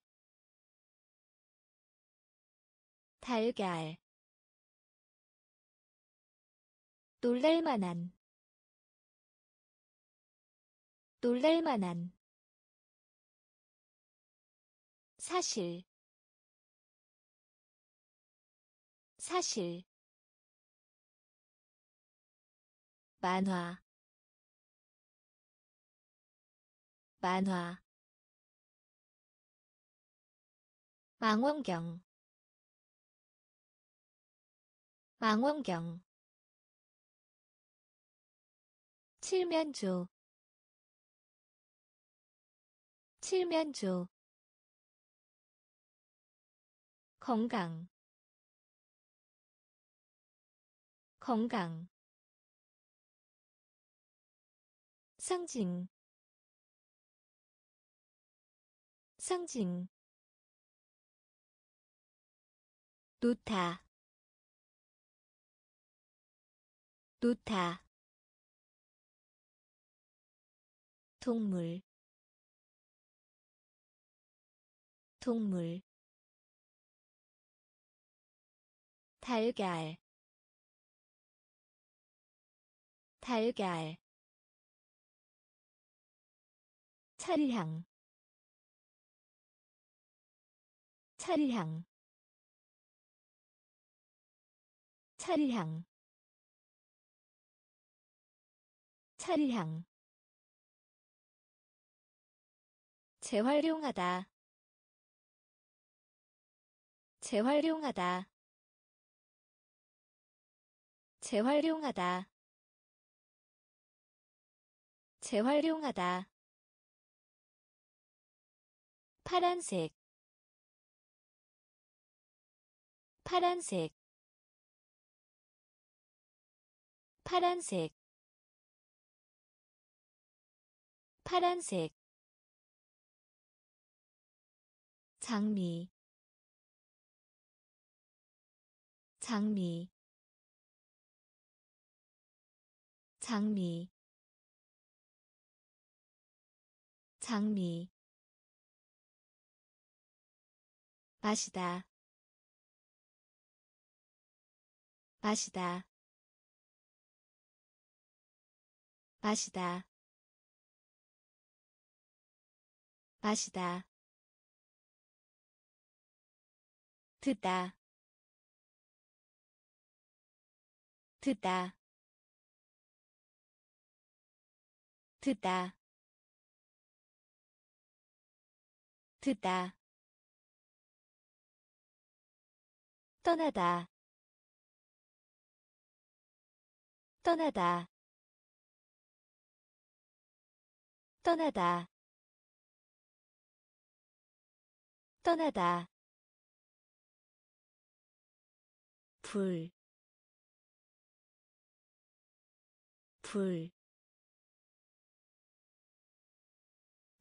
달걀. 놀랄만한 놀랄만한. 사실 사실 만화. 만화. 망원경. 망원경. 칠면조. 칠면조. 건강. 건강 상징. 상징. 놓다. 놓다. 동물. 동물. 달걀. 달걀 차량 차량 차량 차량 재활용하다. 재활용하다. 재활용하다. 재활용하다 파란색 파란색 파란색 파란색. 장미 장미 장미. 장미 마시다. 마시다. 마시다. 마시다. 듣다. 듣다. 듣다. 듣다 떠나다. 떠나다. 떠나다. 떠나다. 불, 불,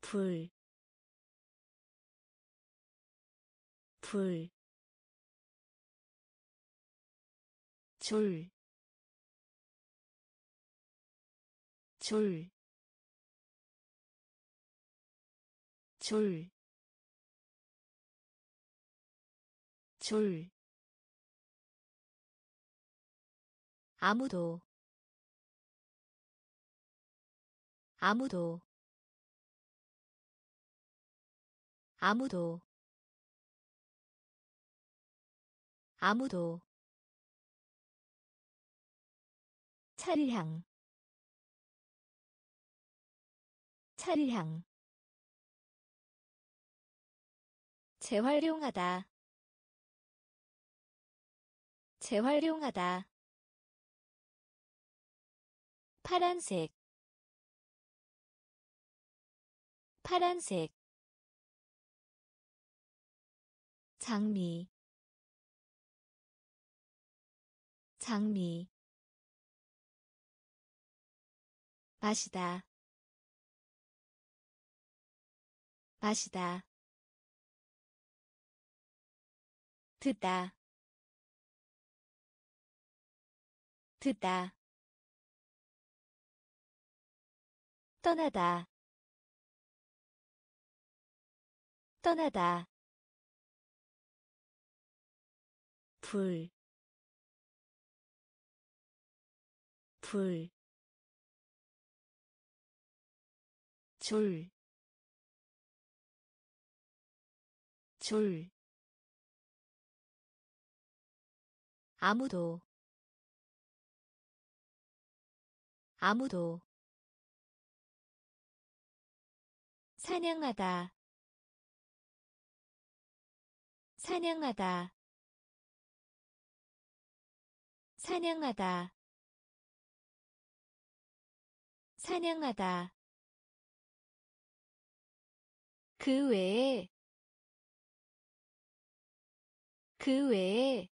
불, 불, 줄, 줄, 줄, 줄. 아무도 아무도 아무도 아무도 차량 차량 재활용하다. 재활용하다. 파란색. 파란색. 장미. 장미 마시다. 마시다. 듣다. 듣다. 떠나다. 떠나다. 불, 불, 줄, 줄, 아무도, 아무도, 사냥하다 사냥하다 사냥하다 사냥하다 그 외에 그 외에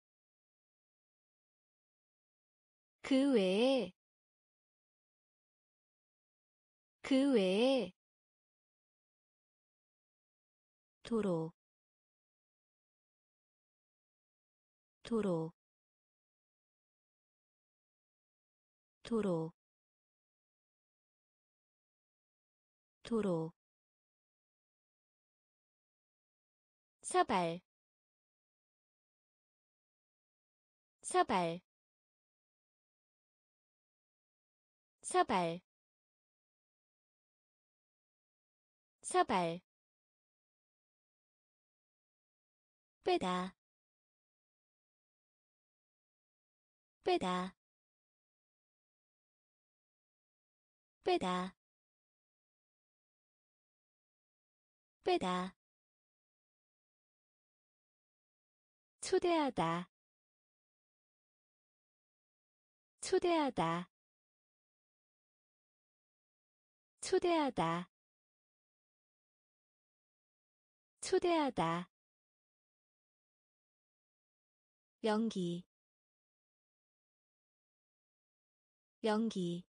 그 외에 그 외에 도로 도로 도로 도로 사발 사발 사발 사발. 빼다 빼다. 빼다 빼다 초대하다. 초대하다. 초대하다. 초대하다. 연기. 연기.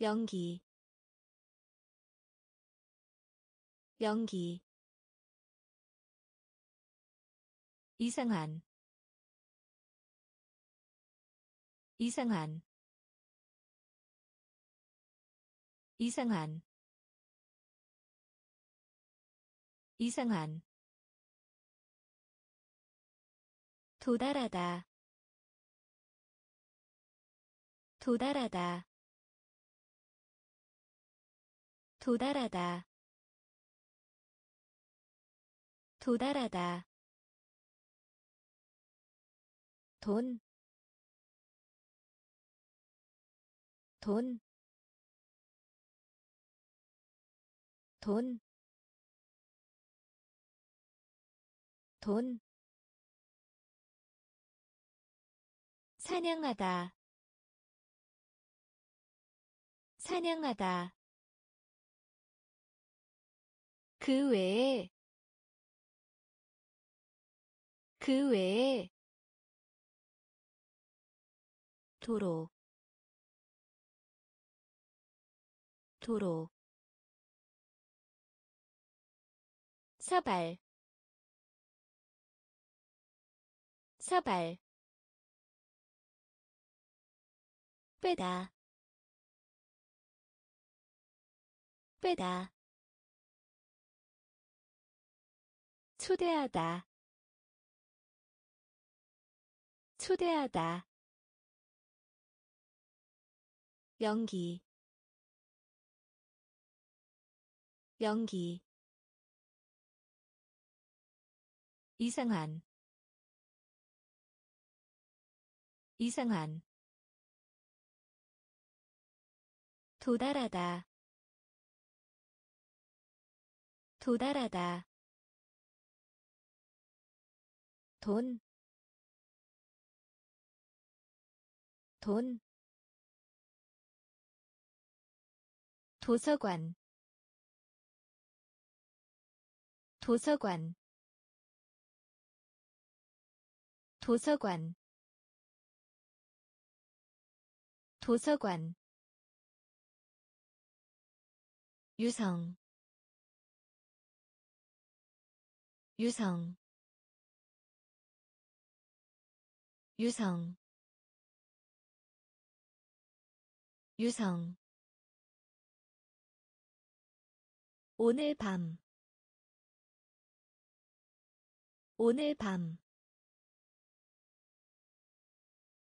연기. 연기 이상한 이상한 이상한 이상한. 도달하다 도달하다. 도달하다 도달하다 돈, 돈, 돈, 돈, 사냥하다, 사냥하다. 그 외에, 그 외에, 도로 도로. 사발 사발. 빼다 빼다. 초대하다 초대하다 연기 연기 이상한 이상한 도달하다 도달하다 돈, 돈, 도서관 도서관 도서관 도서관. 유성 유성. 유성. 유성 오늘 밤. 오늘 밤.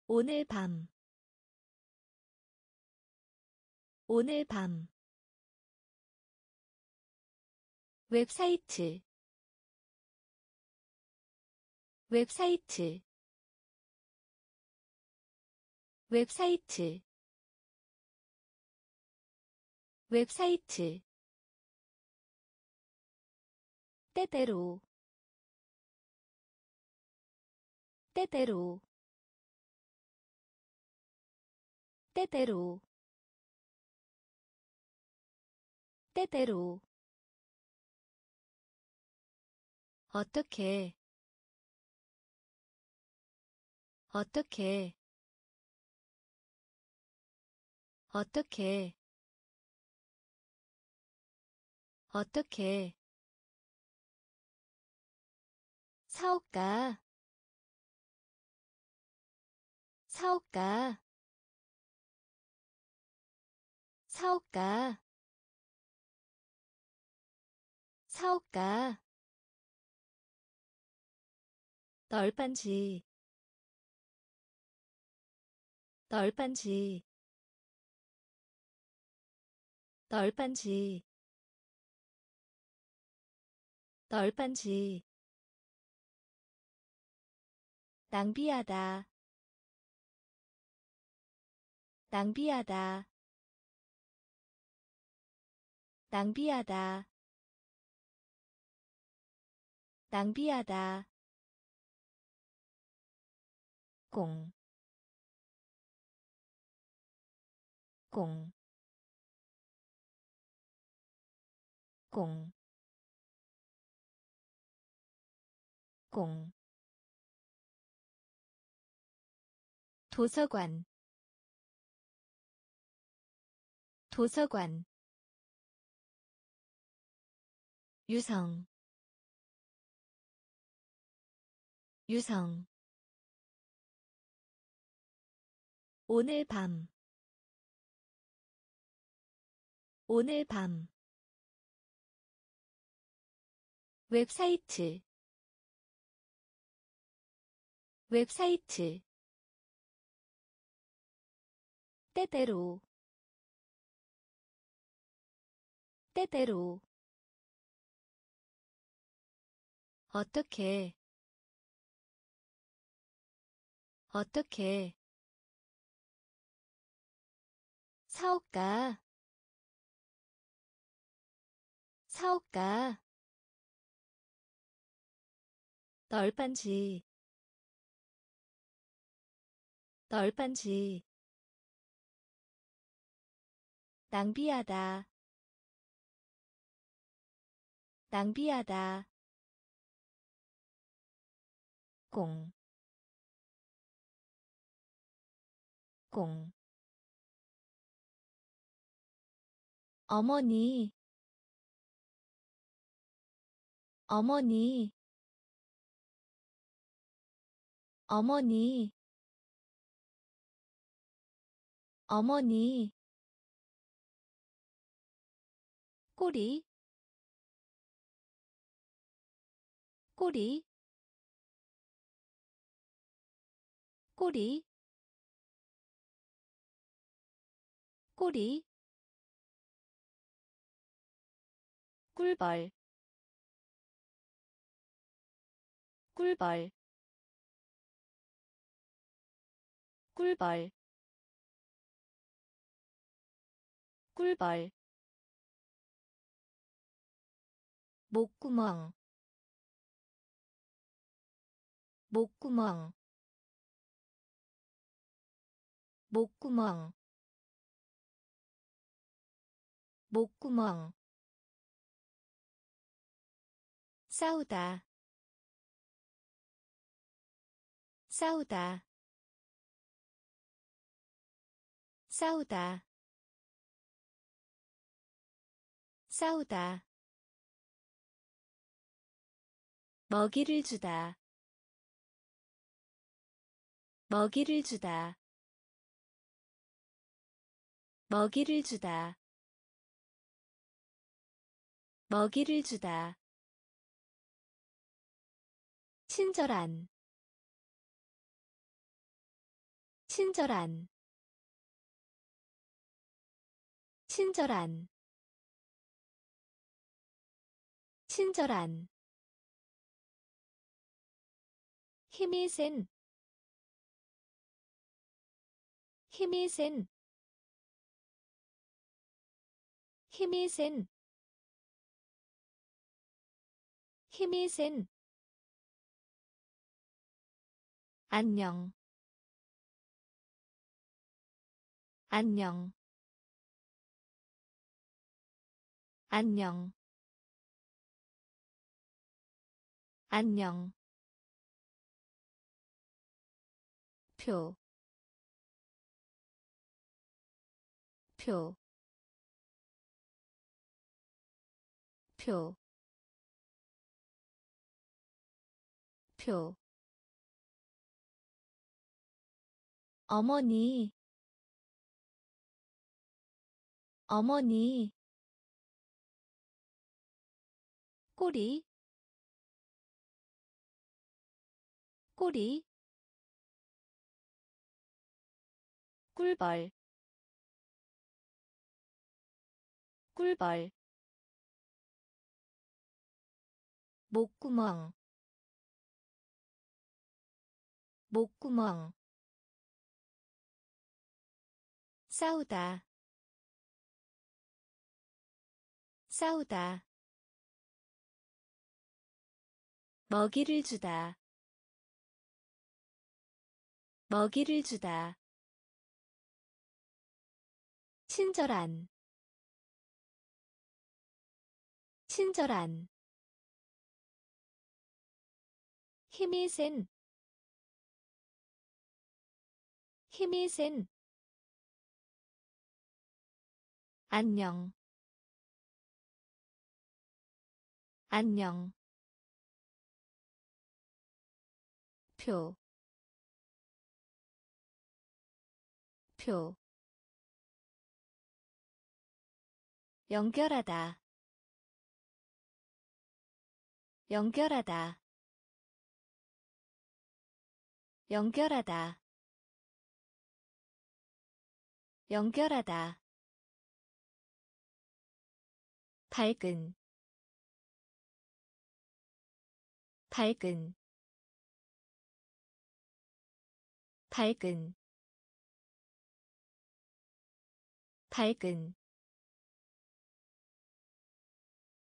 오늘 밤. 오늘 밤. 웹사이트. 웹사이트. 웹사이트. 웹사이트 때때로 때때로 때때로 때때로. 어떻게 어떻게 어떻게 어떻게 사업가 사업가 사업가 사업가 널빤지. 널빤지. 널빤지. 널빤지 낭비하다. 낭비하다. 낭비하다. 낭비하다. 공, 공, 공, 공. 도서관 도서관 유성 유성. 오늘 밤 오늘 밤. 웹사이트 웹사이트 때때로 때때로. 어떻게 어떻게. 사업가 사업가 널빤지 널빤지 낭비하다. 낭비하다. 공, 공. 어머니, 어머니, 어머니, 어머니. 꼬리, 꼬리, 꼬리 꼬리 꿀벌 꿀벌 꿀벌 꿀벌 목구멍 목구멍 목구멍 목구멍. 싸우다 싸우다 싸우다 싸우다 먹이를 주다. 먹이를 주다. 먹이를 주다. 먹이를 주다. 친절한. 친절한. 친절한. 친절한 힘이 센. 힘이 센. 힘이 센. 힘이 센. 안녕. 안녕. 안녕. 안녕 표, 표, 표, 표. 어머니, 어머니. 꼬리, 꼬리. 꿀벌, 꿀벌. 목구멍. 목구멍. 싸우다. 싸우다. 먹이를 주다. 먹이를 주다 친절한 친절한 힘이 센 힘이 센 안녕 안녕 표, 표, 연결하다, 연결하다, 연결하다, 연결하다. 밝은. 밝은. 밝은. 밝은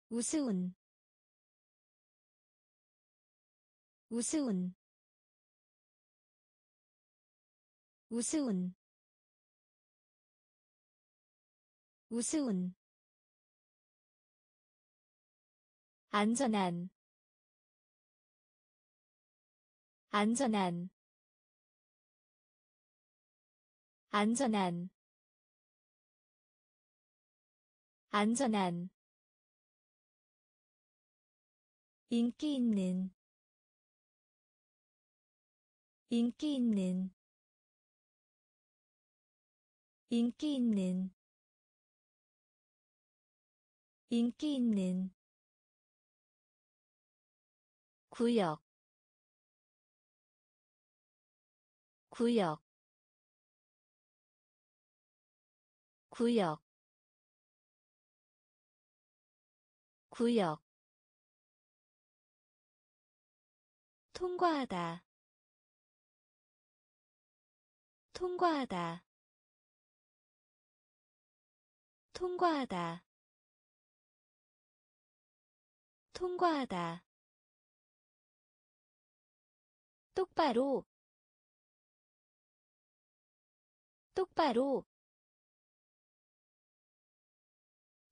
우스운 우스운 우스운 우스운. 안전한 안전한 안전한 안전한 인기 있는 인기 있는 인기 있는 인기 있는 구역 구역 구역 구역 통과하다. 통과하다. 통과하다. 통과하다. 똑바로. 똑바로.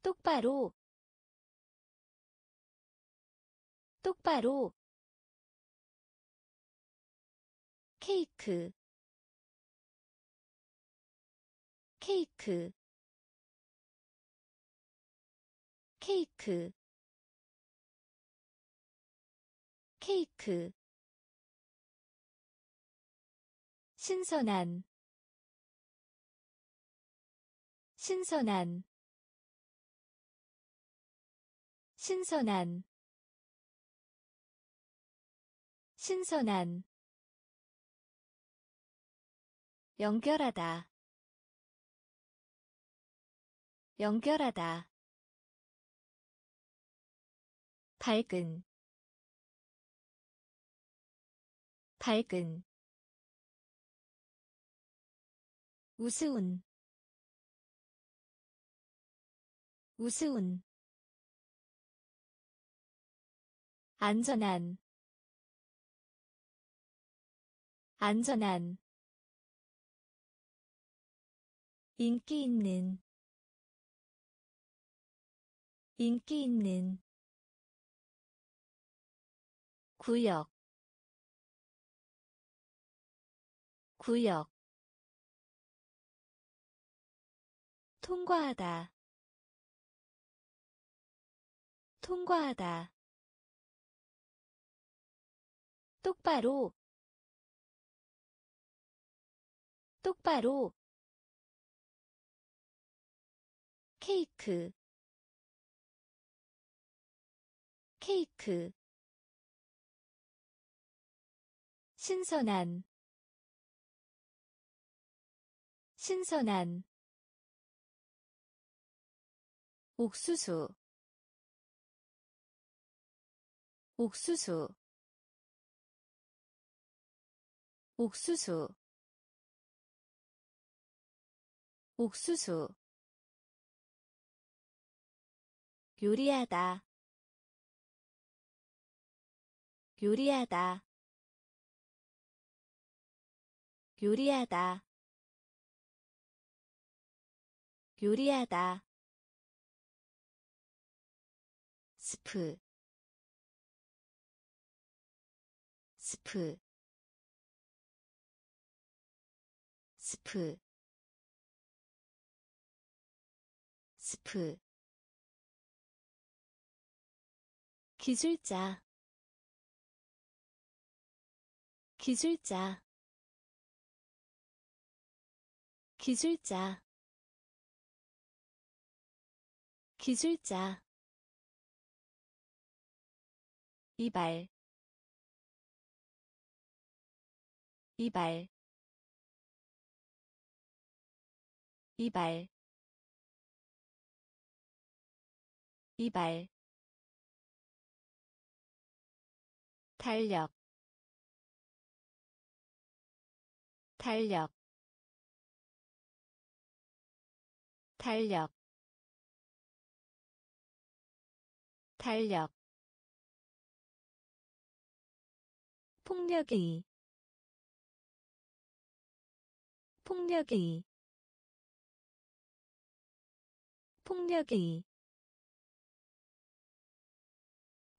똑바로. 똑바로 케이크 케이크 케이크 케이크. 신선한 신선한 신선한 신선한 연결하다. 연결하다. 밝은. 밝은. 우스운. 우스운. 안전한. 안전한 인기 있는 인기 있는 구역 구역. 통과하다 통과하다. 똑바로 똑바로 케이크 케이크 신선한 신선한 옥수수 옥수수 옥수수 옥수수 요리하다. 요리하다. 요리하다. 요리하다. 스프. 스프. 스프. 스프 기술자. 기술자. 기술자. 기술자. 이발. 이발. 이발. 이발 달력 달력 달력 달력. 폭력의 폭력의 폭력의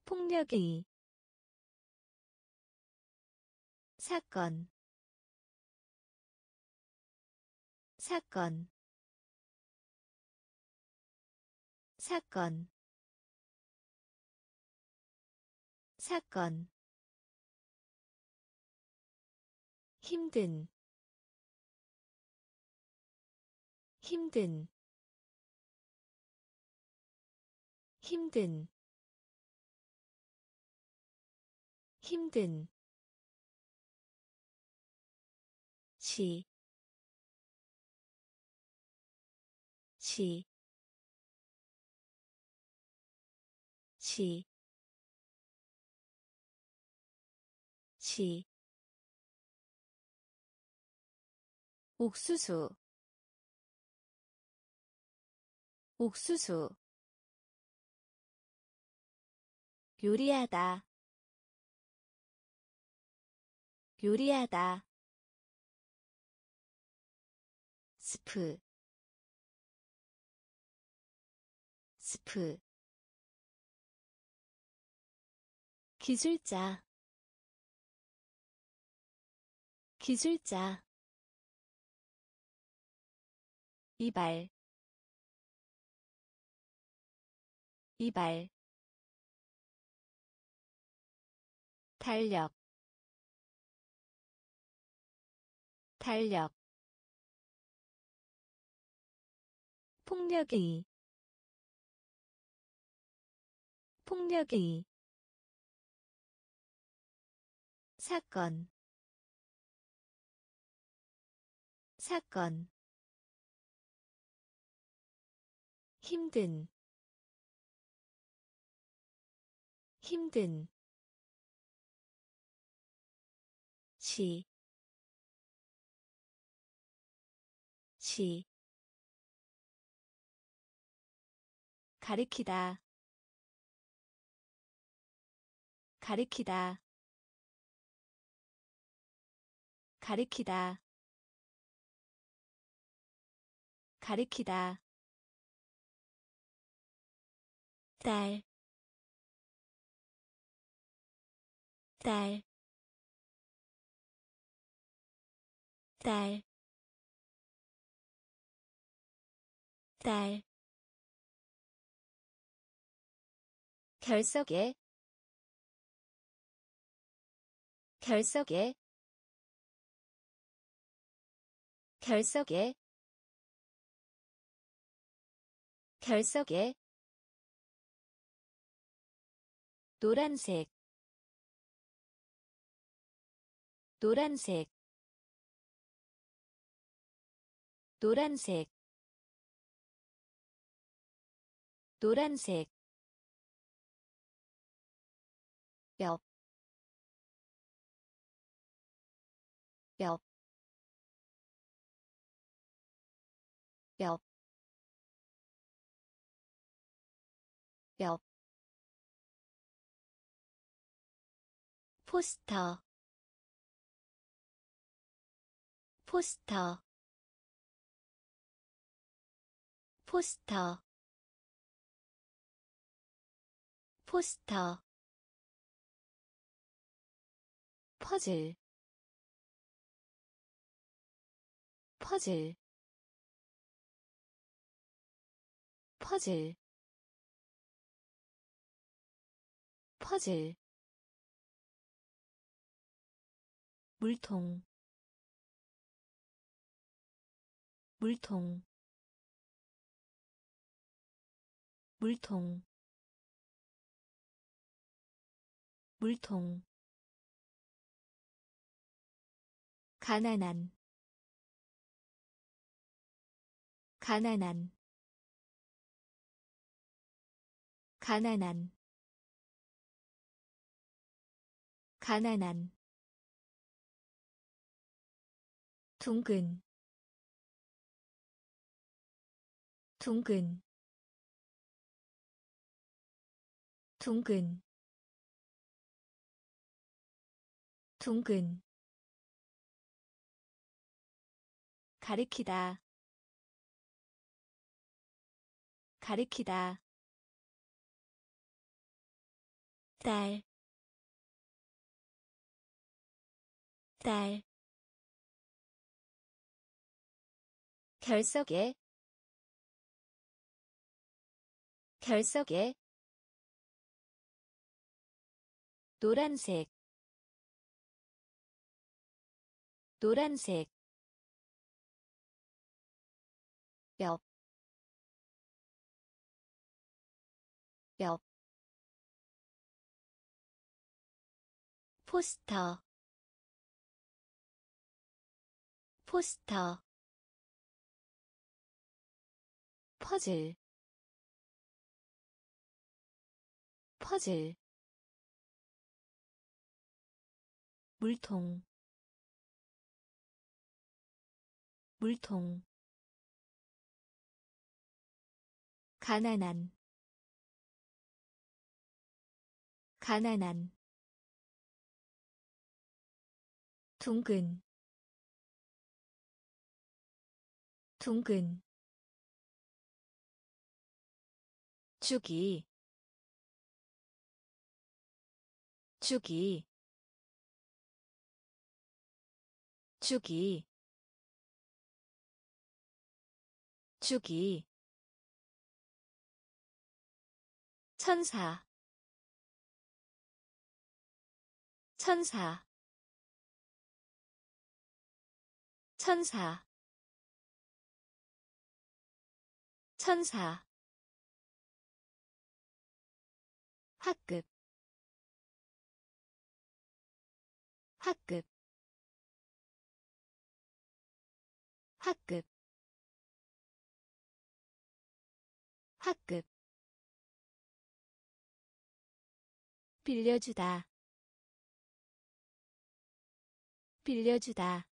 폭력의 사건. 사건. 사건. 사건. 힘든. 힘든. 힘든. 힘든 시, 시, 시, 시, 옥수수, 옥수수, 요리하다, 요리하다 스프 스프 기술자 기술자 이발 이발 달력 달력 폭력의 폭력의 사건 사건. 힘든 힘든. 시, 시, 가리키다. 가리키다. 가리키다. 가리키다. 딸, 딸, 딸, 딸, 결석에 결석에 결석에 결석에 노란색 노란색 노란색 노란색 뼈, 뼈, 뼈, 뼈, 포스터, 포스터, 포스터, 포스터 퍼즐 퍼즐 퍼즐 퍼즐. 물통 물통 물통 물통 가난한. 가난한. 가난한. 가난한. 둥근. 둥근. 둥근. 둥근 가리키다. 가리키다. 딸, 딸, 결석에, 결석에, 노란색, 노란색, 뼈, 뼈, 포스터, 포스터, 퍼즐, 퍼즐, 물통, 물통 가난한. 가난한. 둥근. 둥근. 주기. 주기. 주기. 주기 천사. 천사. 천사. 천사. 학급. 학급. 학급. 학급 빌려주다. 빌려주다.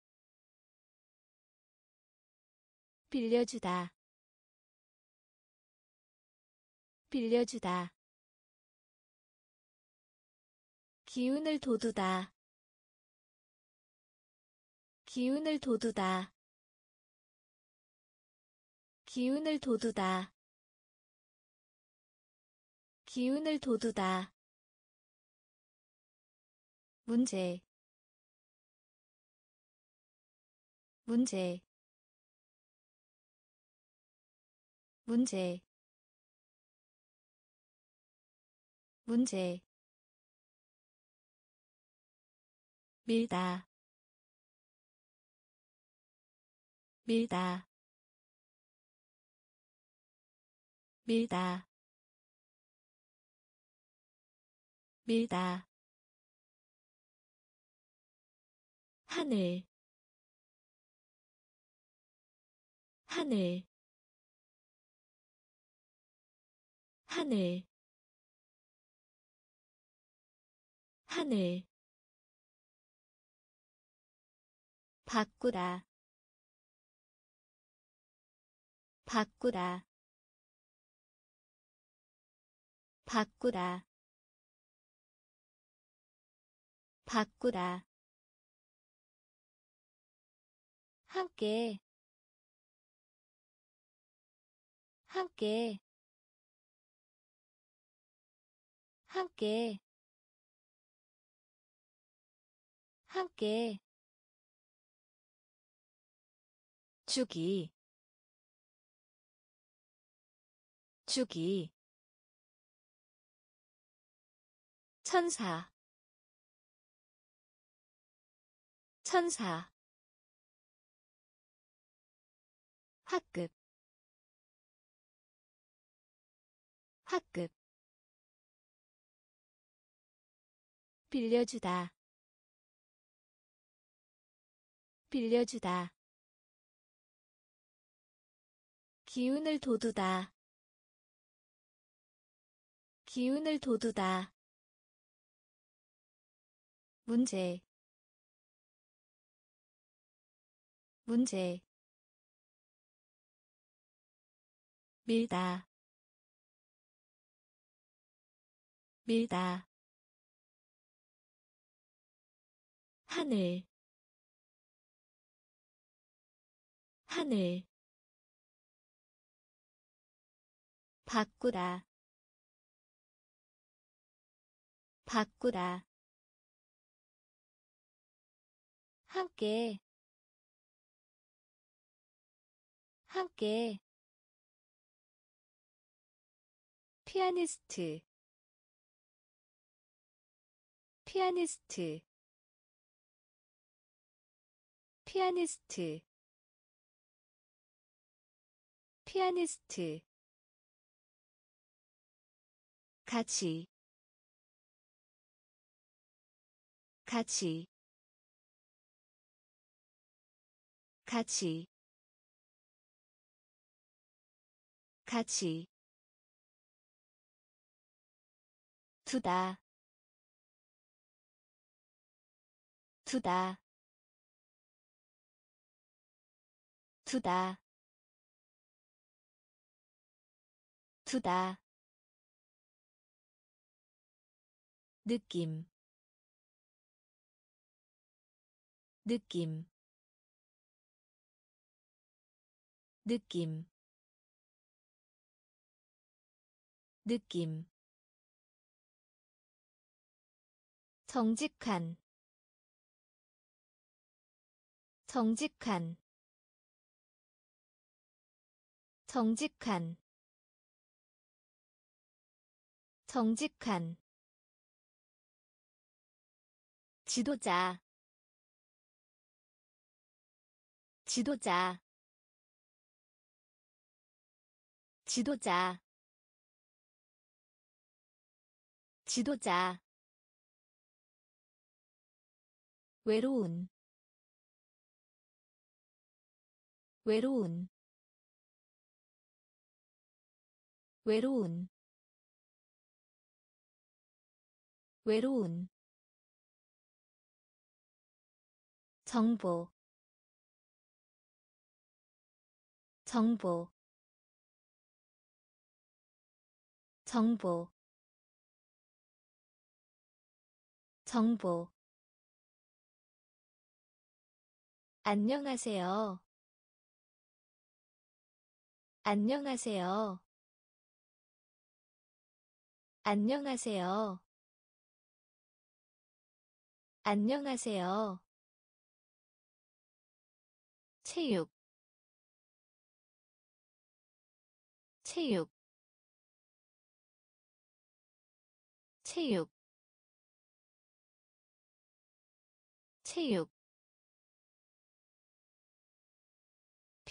빌려주다. 빌려주다. 기운을 돋우다. 기운을 돋우다. 기운을 돋우다. 기운을 돋우다 문제 문제 문제 문제. 밀다 밀다 밀다 밀다 하늘 하늘 하늘 하늘. 바꾸다 바꾸다 바꾸다 바꾸다 함께 함께 함께 함께. 주기 주기. 천사 천사 학급. 학급. 빌려주다. 빌려주다. 기운을 돋우다. 기운을 돋우다. 문제. 문제 밀다. 밀다. 하늘. 하늘. 바꾸다 바꾸다 함께. 함께 피아니스트 피아니스트 피아니스트 피아니스트. 같이 같이 같이 같이 두다. 두다. 두다. 두다. 느낌. 느낌. 느낌. 느낌 정직한 정직한 정직한 정직한. 지도자 지도자. 지도자 지도자 외로운 외로운 외로운 외로운. 정보 정보. 정보. 정보 안녕하세요. 안녕하세요. 안녕하세요. 안녕하세요. 체육 체육 체육 체육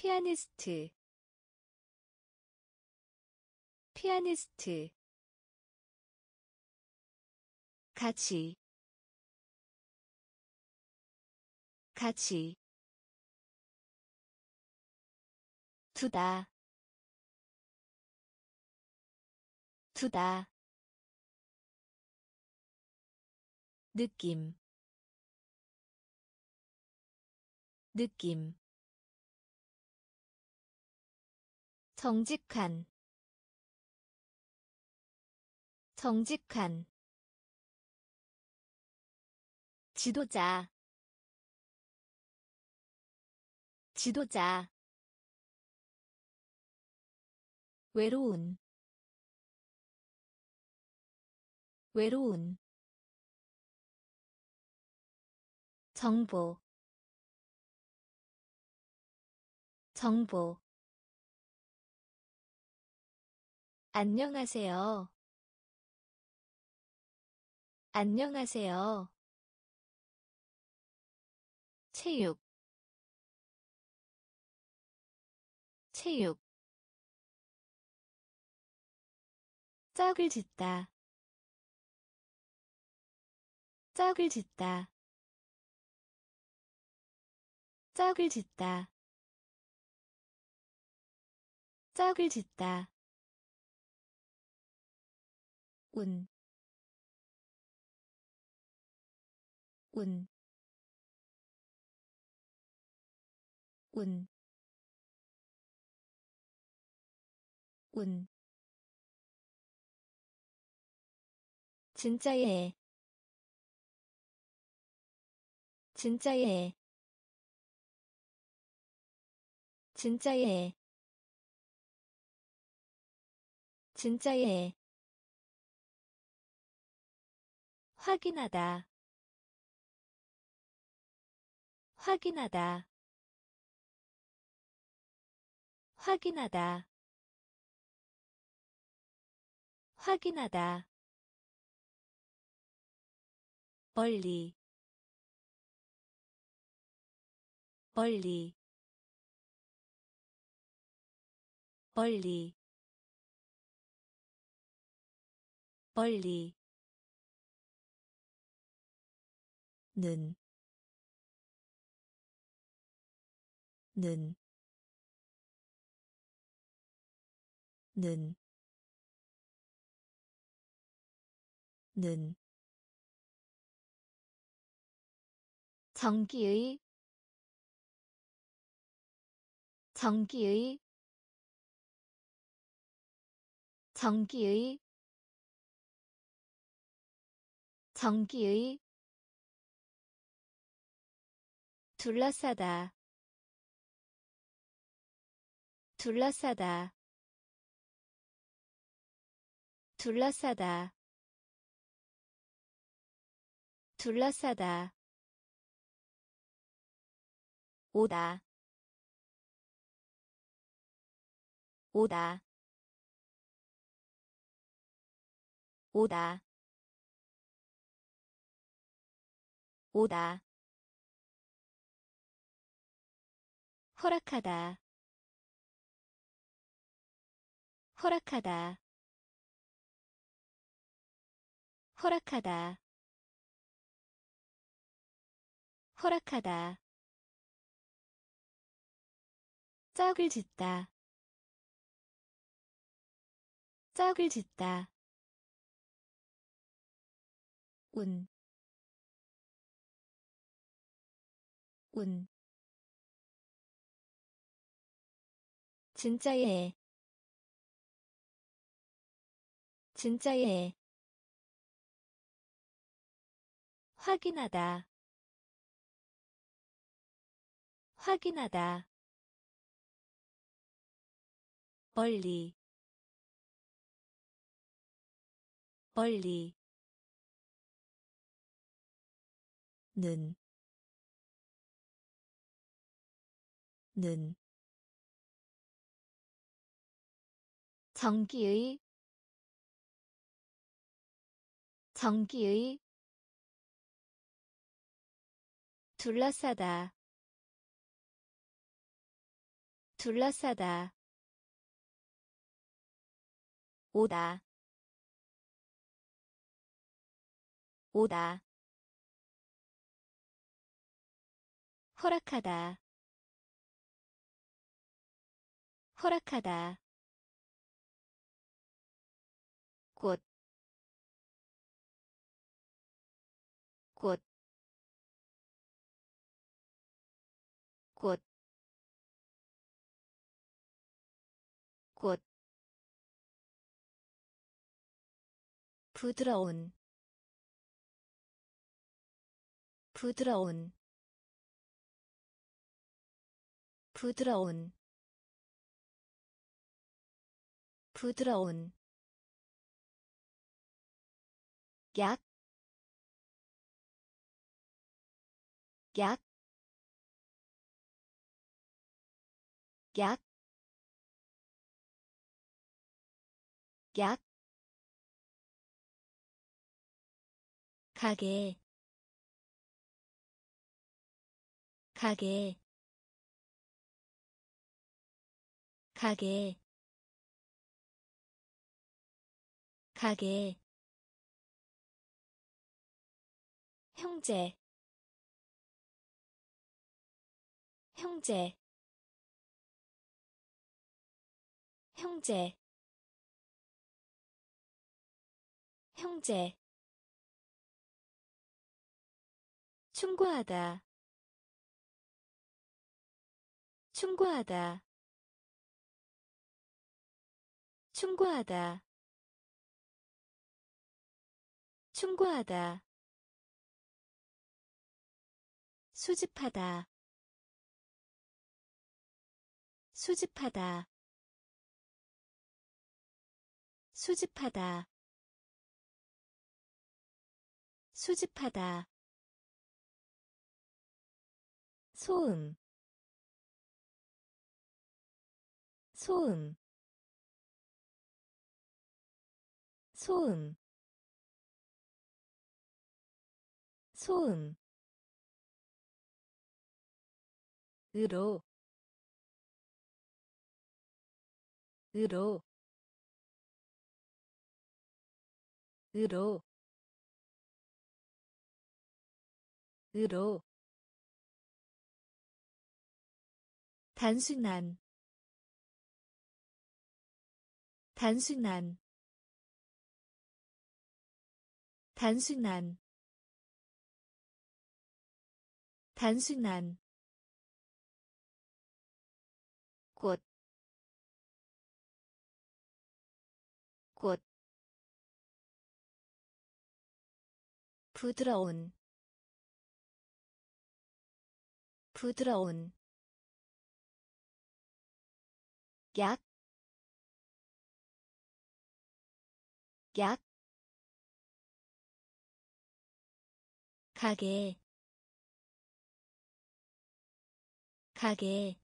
피아니스트 피아니스트 같이 같이 두다 두다 느낌 느낌 정직한 정직한 지도자 지도자 외로운 외로운 정보 정보 안녕하세요. 안녕하세요. 체육. 체육. 짝을 짓다. 짝을 짓다. 짝을 짓다. 짝을 짓다 운, 운, 운, 운. 진짜예, 진짜예, 진짜예, 진짜예. 확인하다. 확인하다. 확인하다. 확인하다. 멀리. 멀리. 멀리. 멀리 는, 는, 는, 는, 전기의, 전기의, 전기의, 전기의 둘러싸다. 둘러싸다. 둘러싸다. 둘러싸다. 오다. 오다. 오다. 오다 허락하다. 허락하다. 허락하다. 허락하다. 짝을 짓다. 짝을 짓다. 운, 운, 진짜예 진짜예 확인하다 확인하다. 멀리 멀리. 는, 는, 전기의 전기의 둘러싸다 둘러싸다 오다 오다. 허락하다 허락하다 꽃, 꽃, 꽃, 꽃, 부드러운, 부드러운, 부드러운, 부드러운 약, 약, 약, 약, 가게, 가게, 가게, 가게 형제 형제 형제 형제. 충고하다 충고하다 충고하다 충고하다 수집하다. 수집하다. 수집하다. 수집하다. 소음. 소음. 소음. 소음 으로 으로 으로 으로. 단순한 단순한 단순한 단순한 부드러운, 부드러운, 약, 약, 가게, 가게,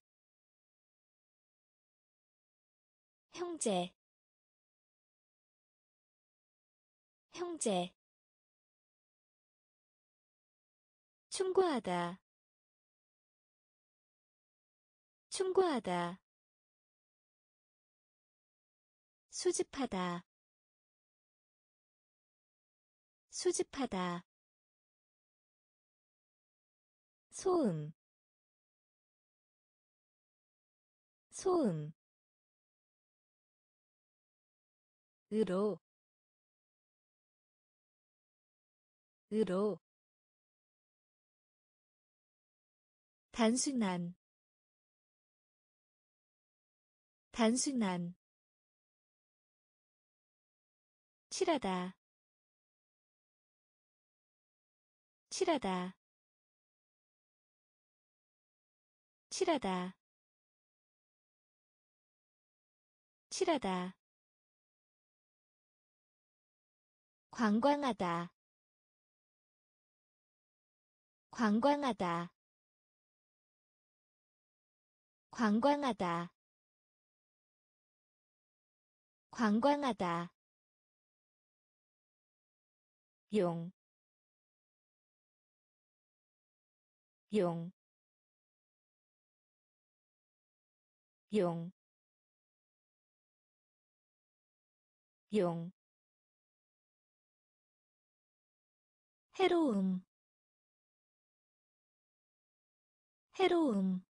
형제 형제 충고하다. 충고하다. 수집하다. 수집하다. 소음. 소음. 으로. 으로 단순한 단순한 칠하다 칠하다 칠하다 칠하다. 관광하다 관광하다 관광하다. 관광하다. 용, 용, 용, 용, 해로움. 해로움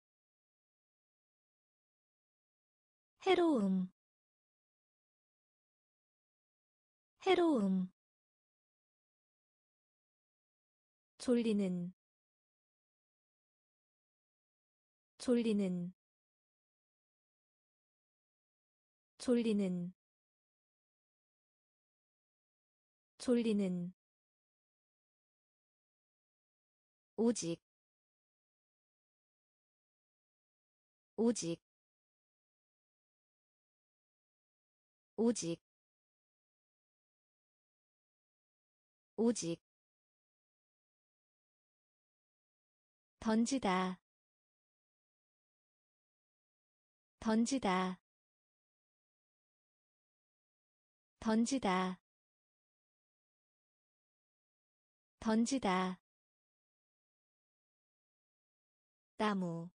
해로움. 해로움. 졸리는. 졸리는. 졸리는. 졸리는. 오직. 오직 오직 오직. 던지다 던지다. 던지다 던지다. 나무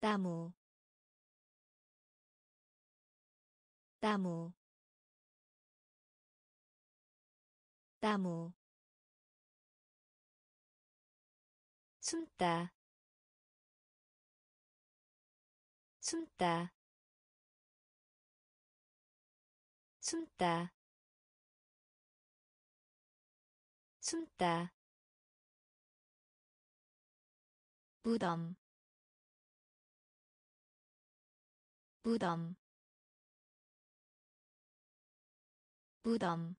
나무 나무 나무 숨다 숨다 숨다 숨다. 무덤 무덤 무덤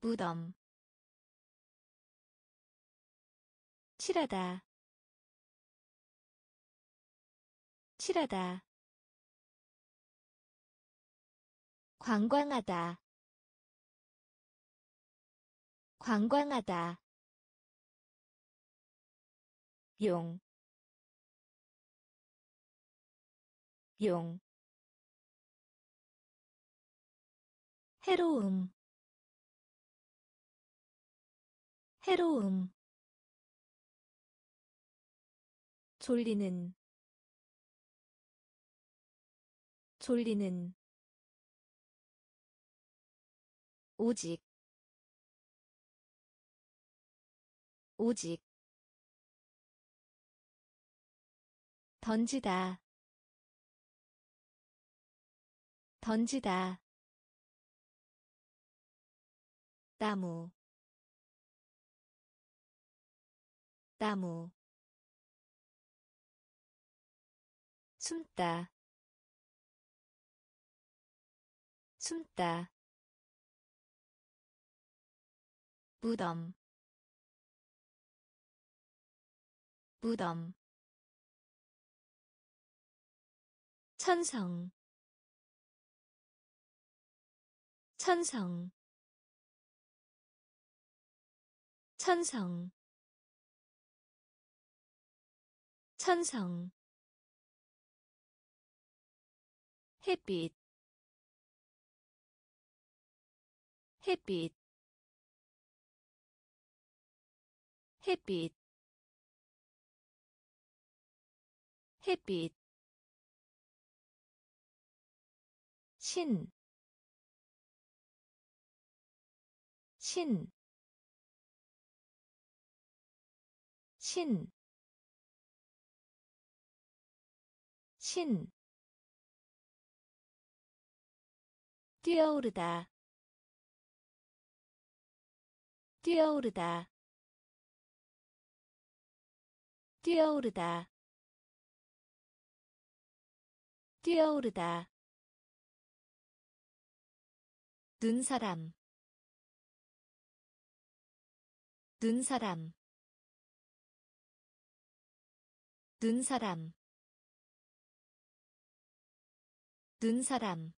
무덤 칠하다. 칠하다. 관광하다. 관광하다. 용, 용, 해로움, 해로움, 졸리는, 졸리는, 오직, 오직, 던지다. 던지다 나무 나무 숨다 숨다 무덤 무덤 천성 천성 천성. 천성. 햇빛. 햇빛. 햇빛. 햇빛. 신, 신, 신, 신, 뛰어오르다, 뛰어오르다, 뛰어오르다, 뛰어오르다. 눈사람 눈사람 눈사람. 눈사람.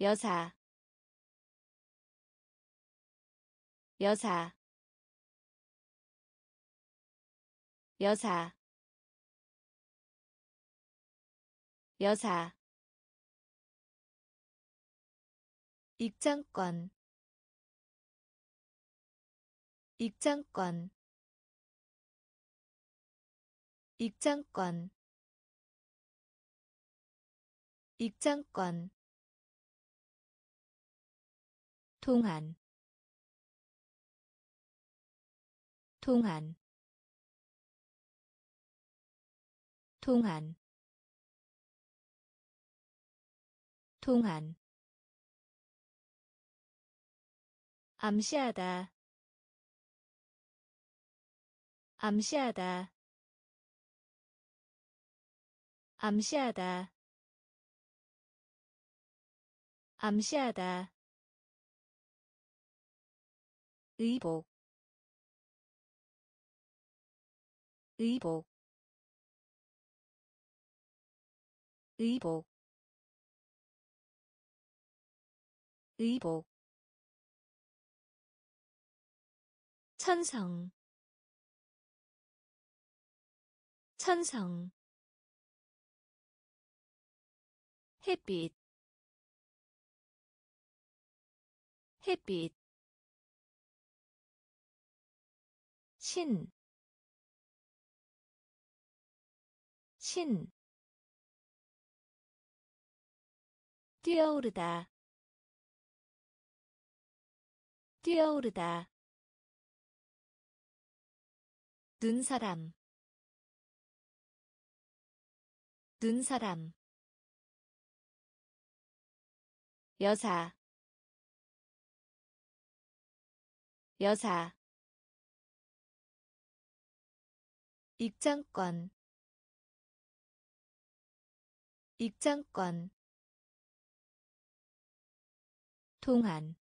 여사. 여사. 여사. 여사. 입장권. 입장권 입장권 입장권 동안 동안 동안 동안. 암시하다 암시하다 암시하다. 암시하다. 의복. 의복. 의복. 의복. 천성. 천성 햇빛 햇빛. 신, 신, 뛰어오르다, 뛰어오르다, 눈사람, 눈사람, 여사, 여사 입장권 입장권 동안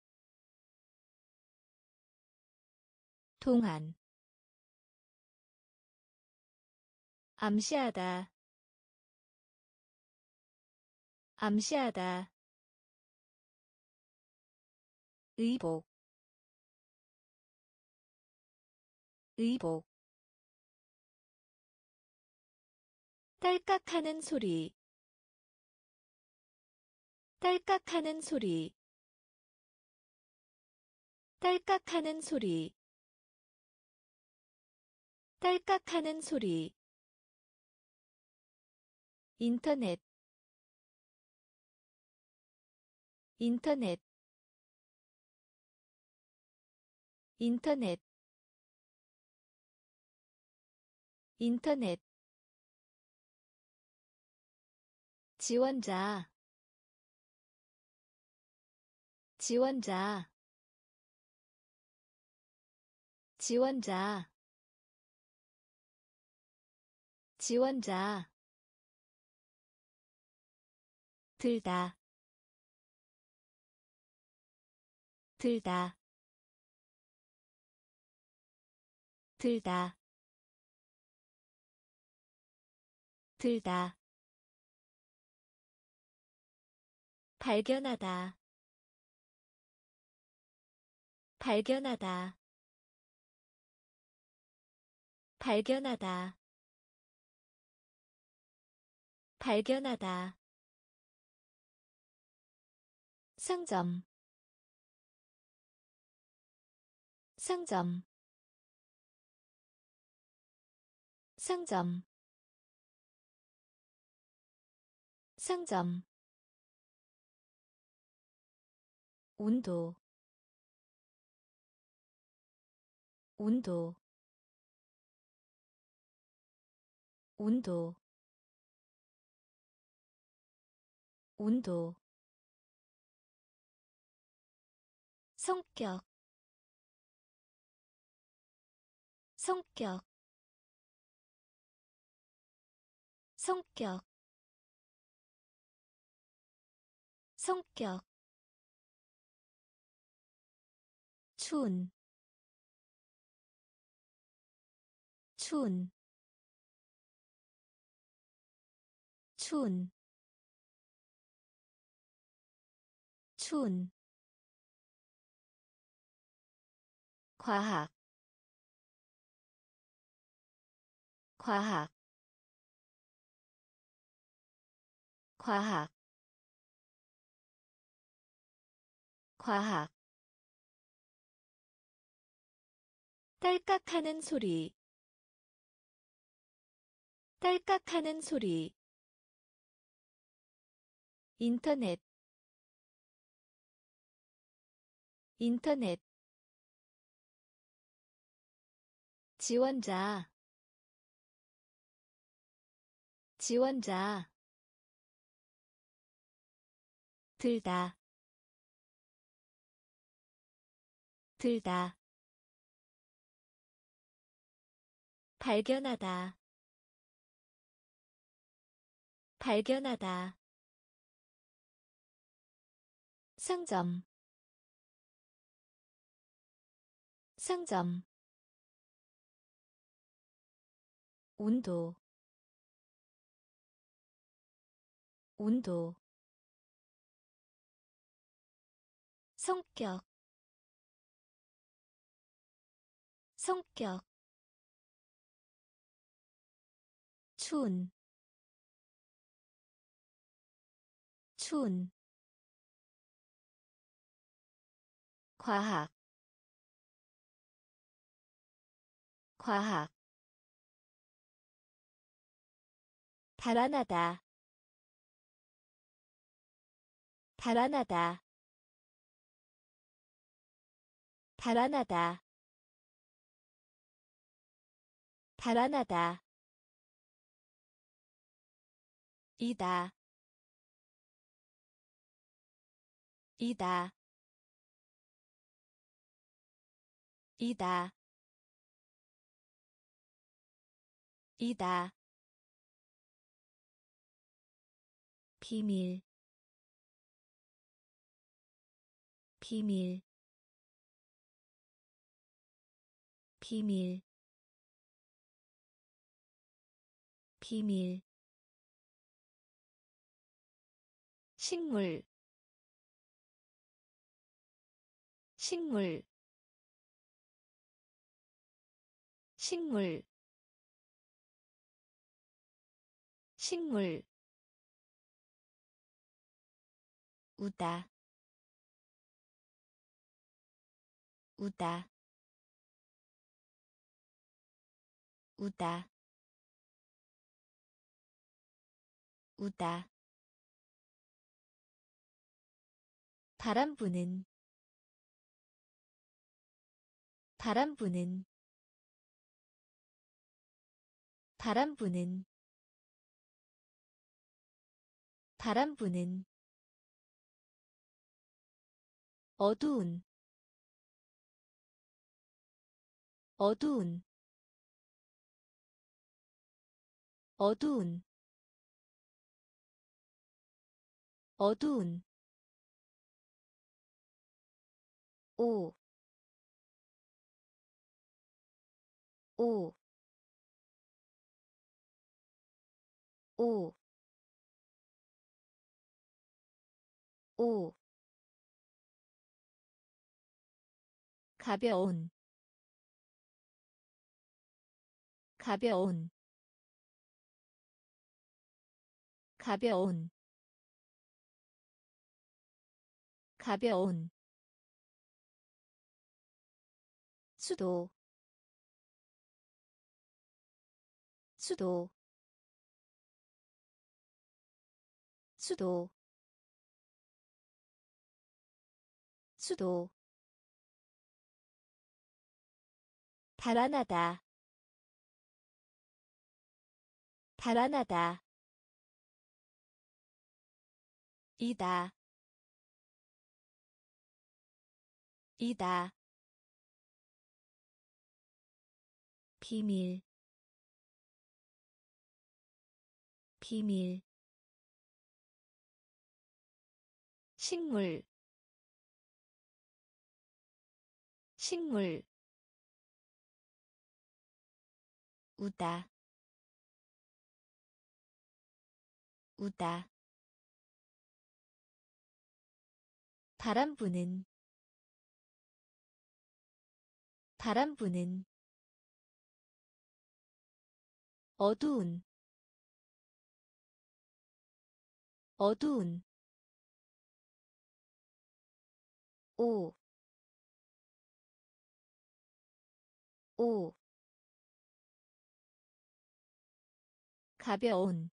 동안 암시하다 암시하다 의복 의복 딸깍하는 소리 딸깍하는 소리 딸깍하는 소리 딸깍하는 소리. 인터넷 인터넷 인터넷 인터넷. 지원자 지원자. 지원자. 지원자. 들다. 들다 들다. 들다. 발견하다. 발견하다. 발견하다. 발견하다. 상점. 상점 상점. 상점. 온도. 온도. 온도. 온도. 성격. 성격 성격 성격 춘, 춘, 과학, 과학, 과학, 과학. 딸깍하는 소리 딸깍하는 소리. 인터넷 인터넷. 지원자 지원자 들다. 들다. 발견하다. 발견하다. 상점. 상점. 온도. 온도 성격 성격 춘, 춘, 과학, 과학, 달아나다, 달아나다, 달아나다, 달아나다. 이다. 이다. 이다. 이다. 비밀. 비밀 비밀 비밀 식물 식물 식물 식물 우다 우다 우다 우다. 바람 부는 바람 부는 바람 부는 바람 부는. 어두운 어두운 어두운 어두운 오, 오, 오, 오. 가벼운 가벼운 가벼운 가벼운 수도 수도 수도 수도. 달아나다 달아나다 이다. 이다. 비밀. 비밀. 식물. 식물. 우다. 우다 바람 부는. 바람 부는. 어두운. 어두운. 오, 오, 가벼운,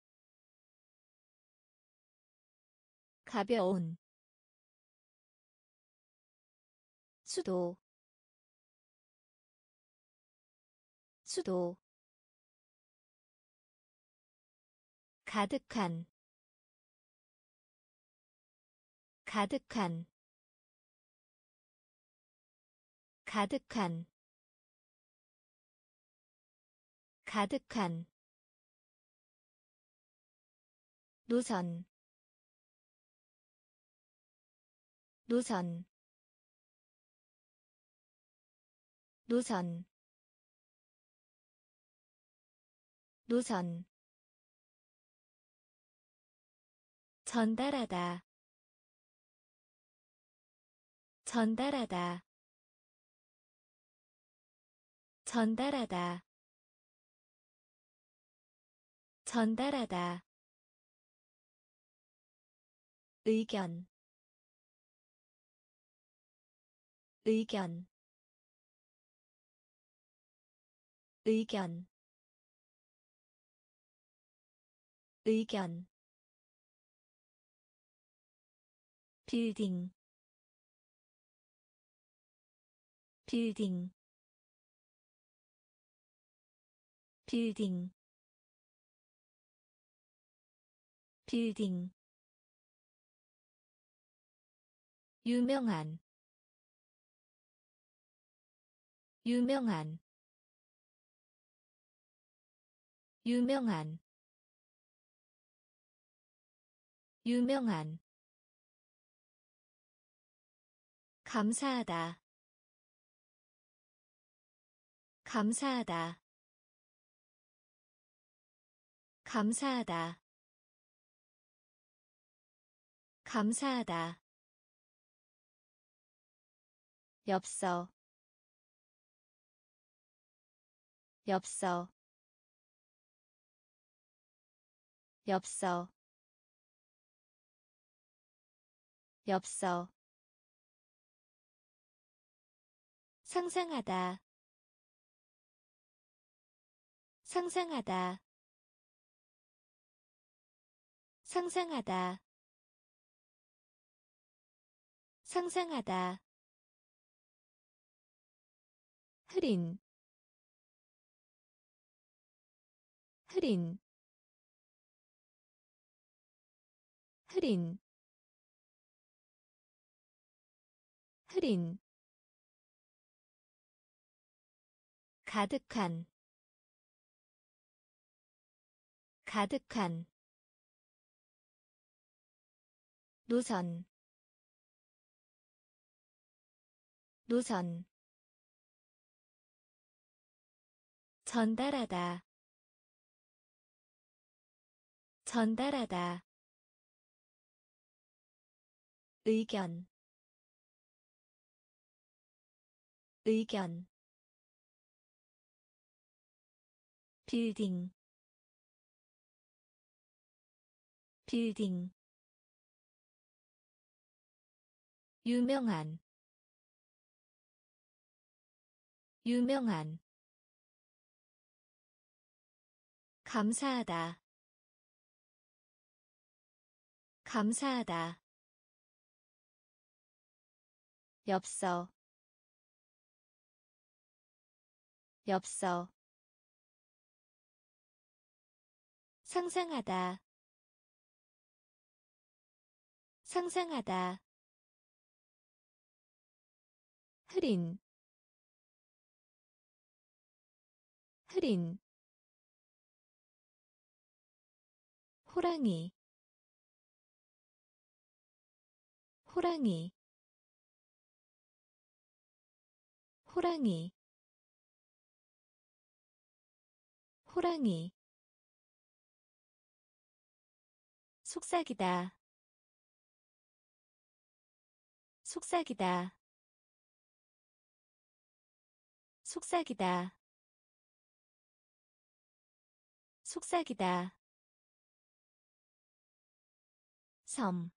가벼운, 수도, 수도, 가득한 가득한 가득한 가득한 노선 노선 노선. 노선. 전달하다. 전달하다. 전달하다. 전달하다. 의견. 의견 의견 의견 빌딩 빌딩 빌딩 빌딩. 유명한 유명한 유명한 유명한. 감사하다. 감사하다. 감사하다. 감사하다. 엽서. 엽서 엽서 엽서. 상상하다 상상하다. 상상하다 상상하다. 흐린 흐린 흐린 흐린 가득한 가득한 노선 노선 전달하다 전달하다 의견 의견 빌딩 빌딩 유명한 유명한 감사하다 감사하다 엽서 엽서. 상상하다 상상하다. 흐린 흐린. 호랑이 호랑이 호랑이. 호랑이. 속삭이다. 속삭이다. 속삭이다. 속삭이다. 섬,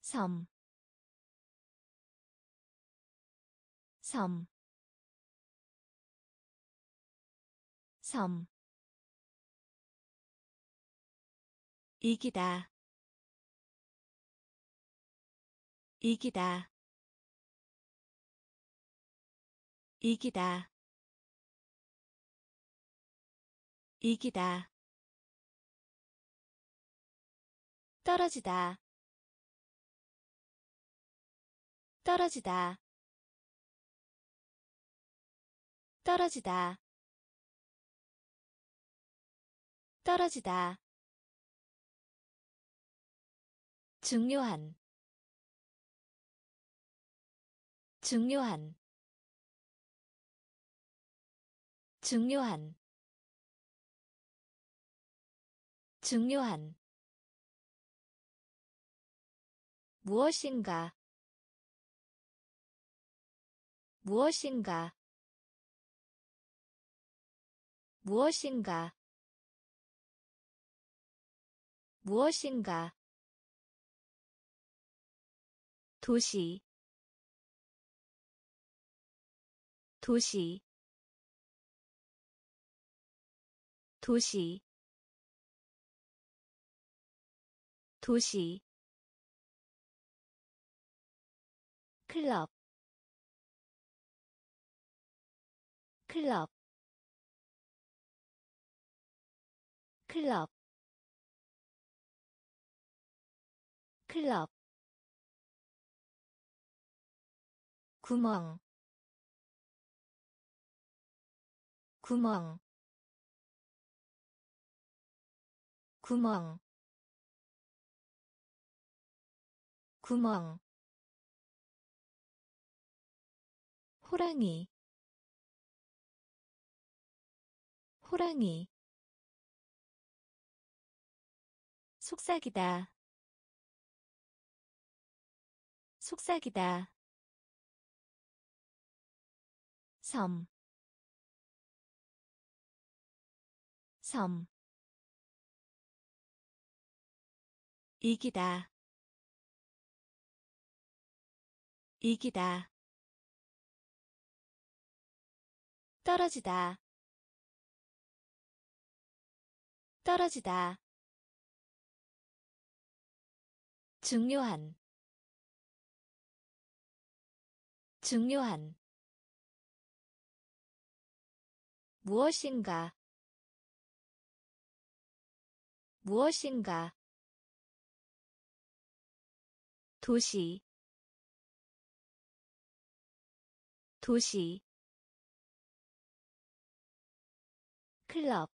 섬, 섬, 섬. 이기다. 이기다. 이기다. 이기다. 떨어지다. 떨어지다 떨어지다. 떨어지다. 중요한. 중요한. 중요한. 중요한. 무엇인가? 무엇인가 무엇인가? 무엇인가? 도시. 도시. 도시. 도시. 클럽. 클럽 클럽 클럽 구멍 구멍 구멍 구멍. 호랑이 호랑이 속삭이다. 속삭이다. 섬, 섬, 이기다, 이기다, 떨어지다, 떨어지다, 중요한, 중요한. 무엇인가? 무엇인가? 도시. 도시. 클럽.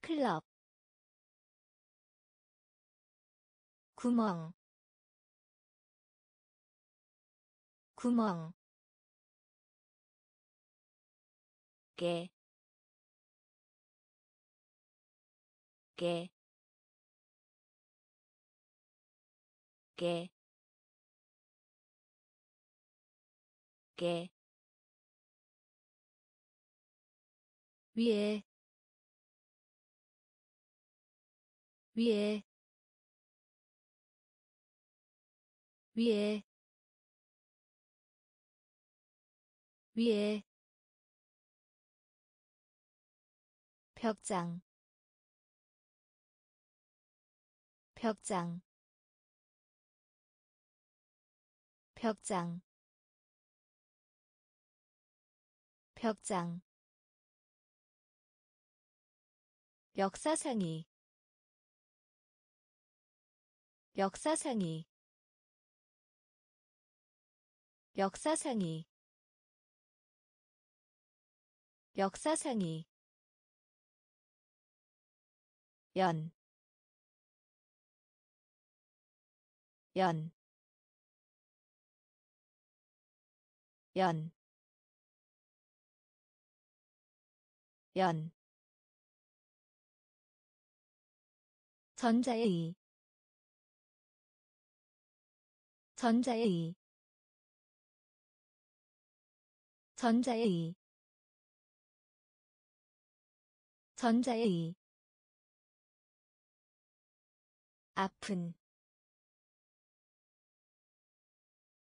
클럽 구멍. 구멍. 깨, 깨, 깨, 깨, 위에, 위에, 위에, 위에 벽장 벽장 벽장 벽장. 역사상이 역사상이 역사상이 역사상이 연, 연, 연, 연, 전자의 전자의 전자의 전자의 아픈.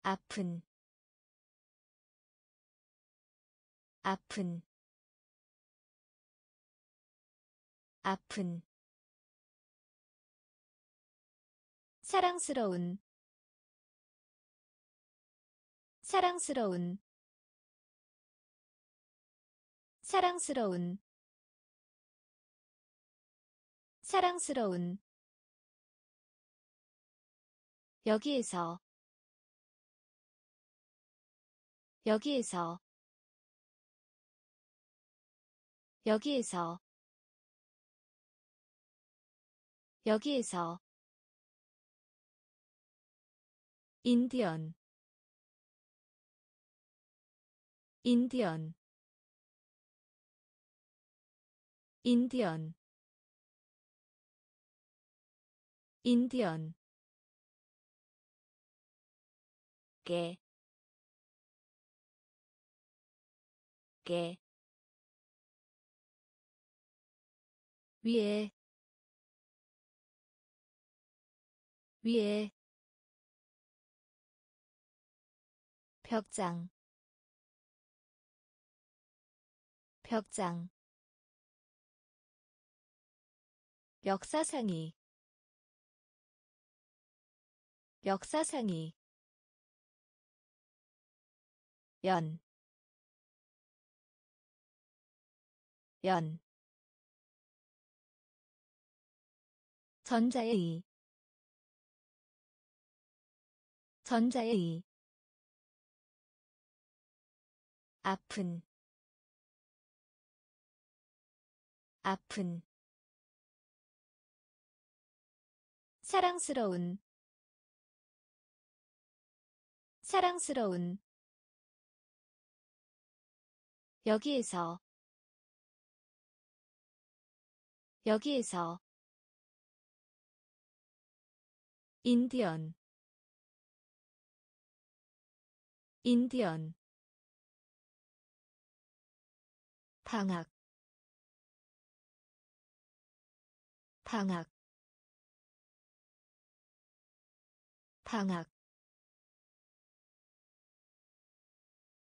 아픈. 아픈. 아픈. 사랑스러운. 사랑스러운 사랑스러운 사랑스러운. 여기에서 여기에서 여기에서. 여기에서. 인디언. 인디언 인디언. 인디언. 게, 게, 위에, 위에, 벽장, 벽장, 역사상이 역사상이 연, 연, 전자의 의, 전자의 의, 아픈, 아픈, 사랑스러운, 사랑스러운. 여기에서 여기에서. 인디언 인디언. 방학 방학 방학.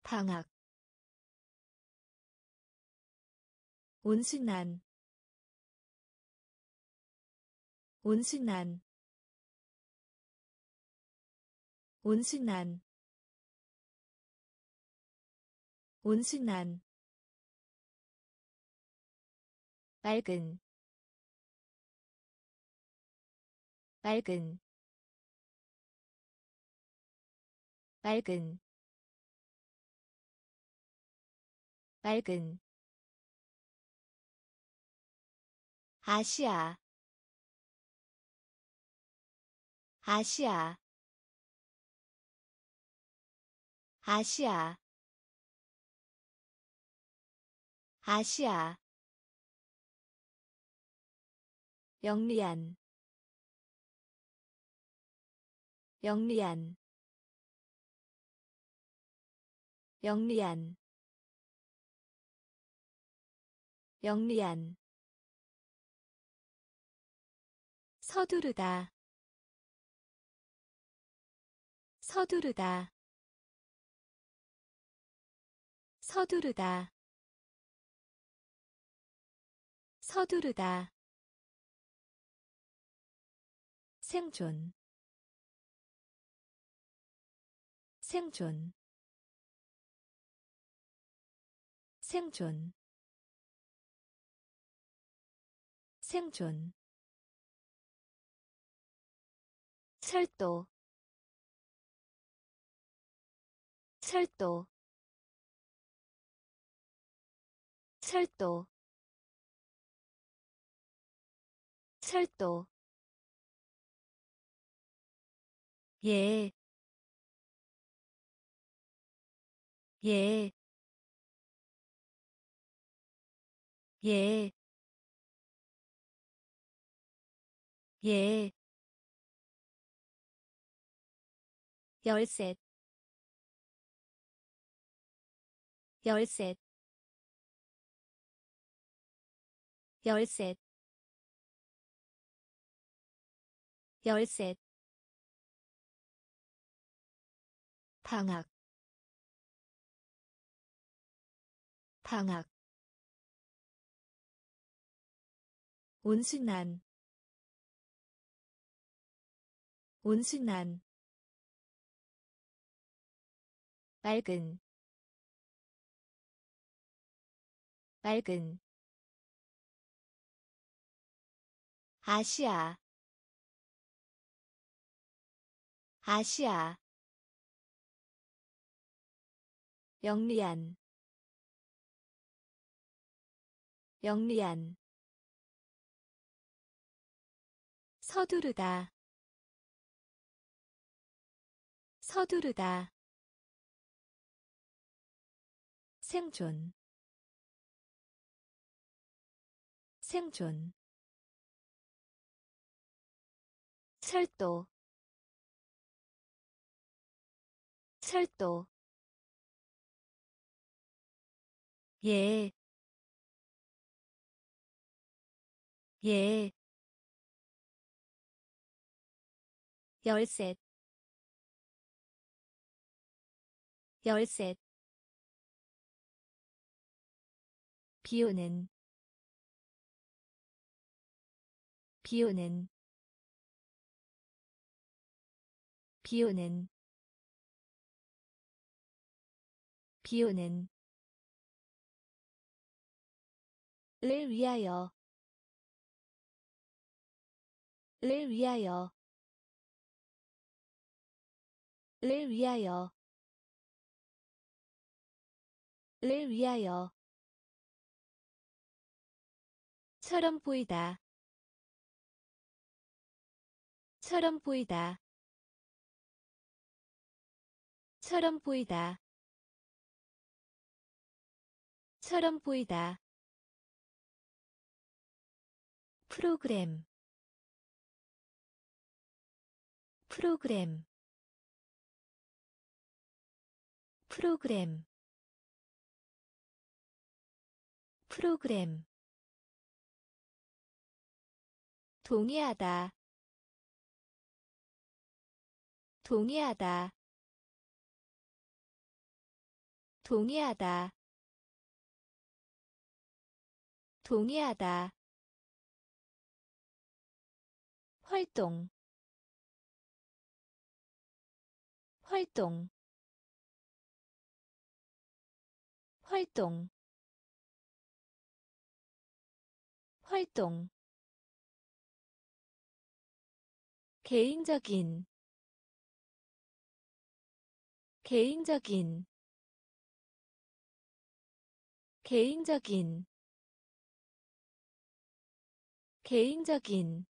방학. 온순한. 온순한. 온순한. 온순한. 맑은 맑은 맑은 맑은 아시아 아시아. 아시아 아시아. 영리한 영리한 영리한 영리한 서두르다 서두르다 서두르다 서두르다. 생존 생존 생존. 생존. 철도. 철도. 철도. 철도. 예, 예, 예, 예. 열셋. 열셋. 열셋. 열셋. 방학. 방학 온순한 온순한 맑은 맑은 아시아 아시아. 영리한 영리한 서두르다. 서두르다. 생존. 생존. 철도. 철도. 예, 예, 열셋, 열셋, 비오는, 비오는, 비오는, 비오는. 를 위하여. 를 위하여 를 위하여. 를 위하여. 처럼 보이다. 처럼 보이다. 처럼 보이다. 처럼 보이다. 프로그램. 프로그램 프로그램. 프로그램. 동의하다. 동의하다. 동의하다. 동의하다. 활동. 활동 활동 활동 개인적인 개인적인 개인적인 개인적인.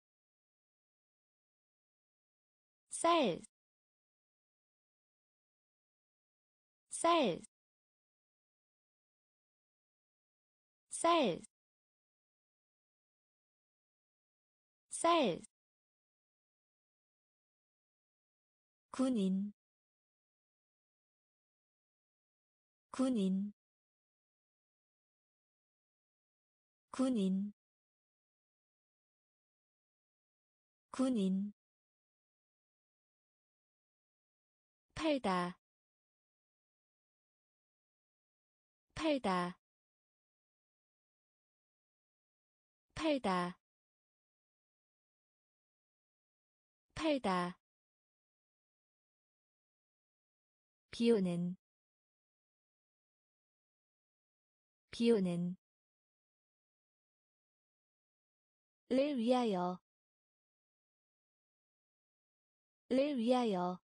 쌀, 쌀, 쌀, 쌀, 군인, 군인, 군인, 군인. 팔다. 팔다 팔다. 팔다. 비오는. 비오는. 를 위하여. 를 위하여.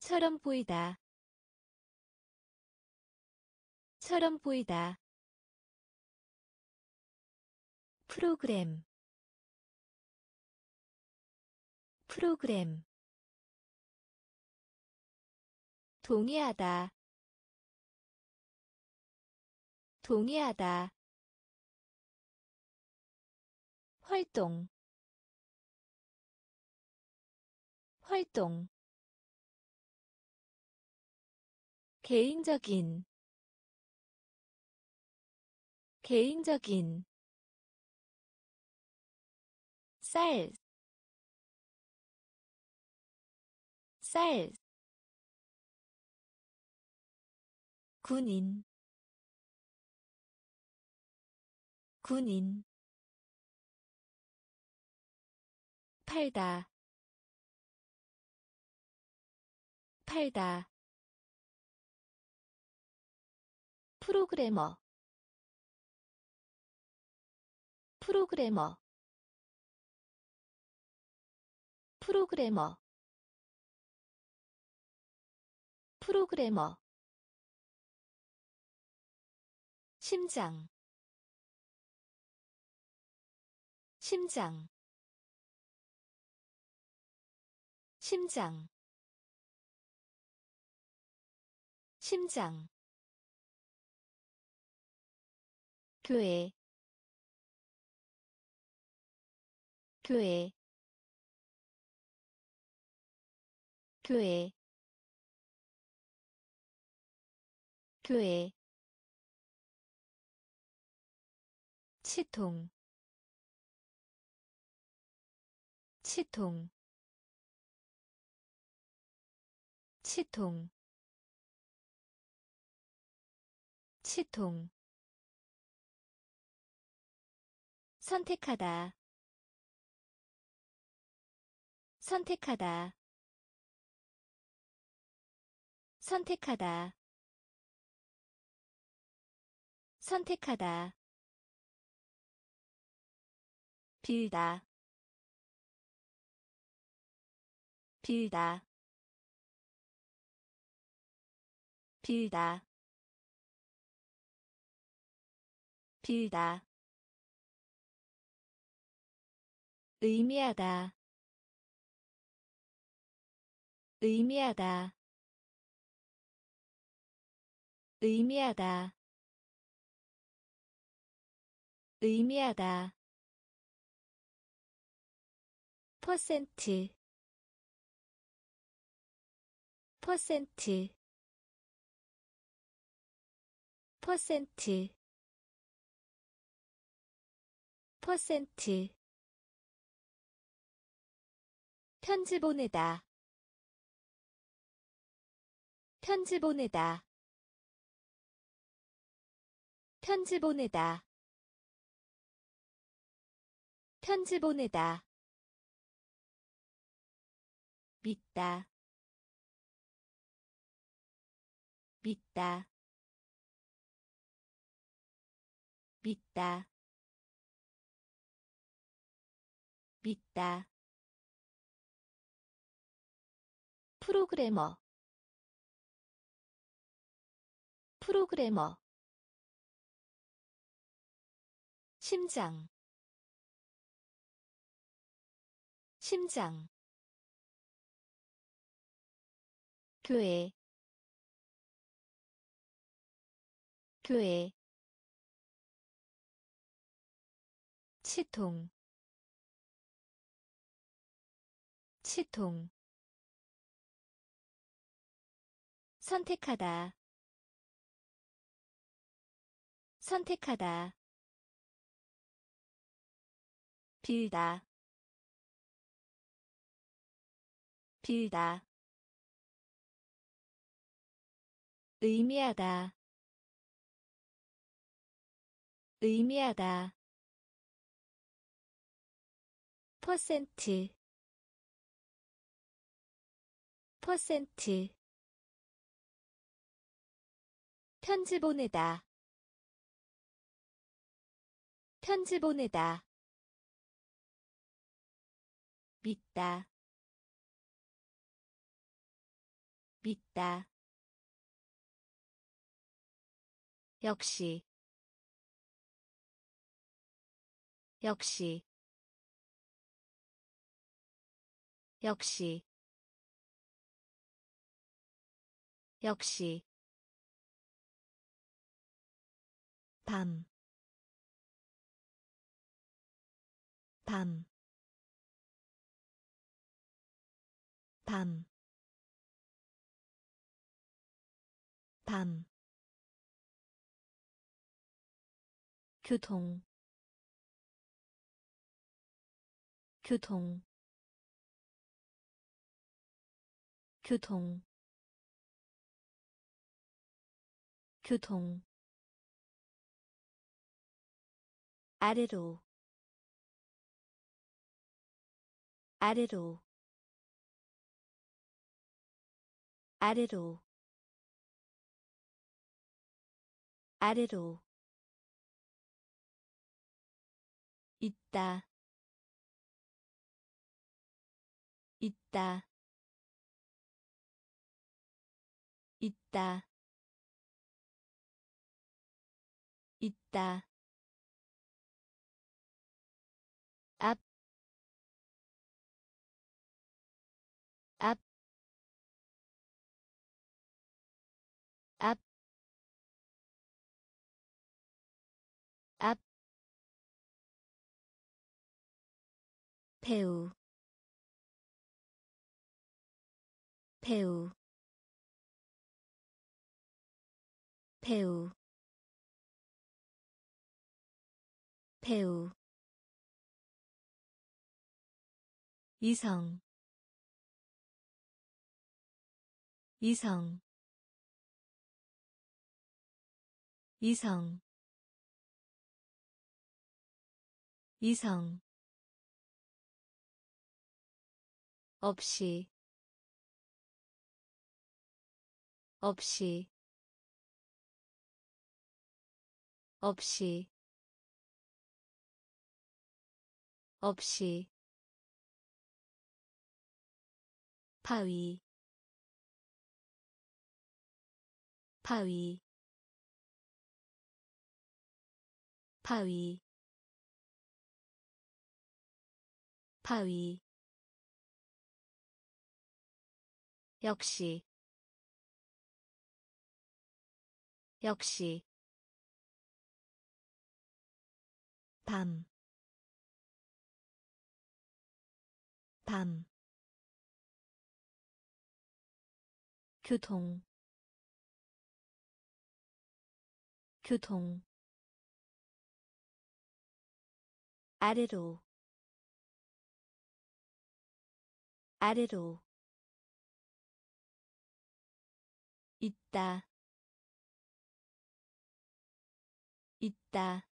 처럼 보이다. 처럼 보이다. 프로그램. 프로그램. 동의하다. 동의하다. 활동. 활동. 개인적인. 개인적인 쌀, 쌀, 군인, 군인, 팔다, 팔다, 프로그래머 프로그래머 프로그래머. 프로그래머. 심장. 심장. 심장. 심장. 교회. 교회 교회 교회 치통 치통 치통 치통. 선택하다 선택하다 선택하다. 선택하다. 빌다. 빌다. 빌다. 빌다. 의미하다. 의미하다 의미하다. 의미하다. 퍼센트. 퍼센트. 퍼센트. 퍼센트. 편지 보내다. 편지 보내다 편지 보내다. 편지 보내다. 믿다. 믿다. 믿다. 믿다. 프로그래머. 프로그래머 심장 심장 교회 교회 치통 치통 선택하다 선택하다 빌다. 빌다. 의미하다. 의미하다. 퍼센트. 퍼센트. 편지 보내다. 편지 보내다 믿다. 믿다. 역시. 역시. 역시. 역시. 밤, 밤, 밤, 밤, 교통, 교통, 교통, 교통. 아래로. 아래로 아래로 아래로 있다 있다 있다 있다 배우, 배우, 배우, 배우. 이성 이성 이성 이성 없이 없이 없이 없이. 파위 파위. 파위 파위 역시 역시 밤, 밤, 교통 교통 아래로 아래로 있다. 있다.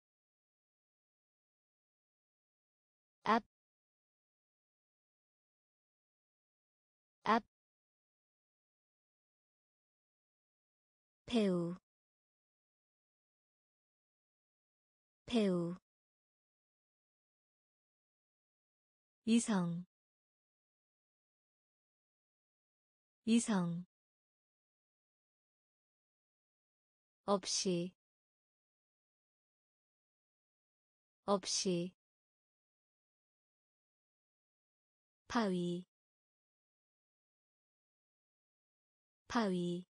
배우. 배우. 이성. 이성 없이 없이 파위 파위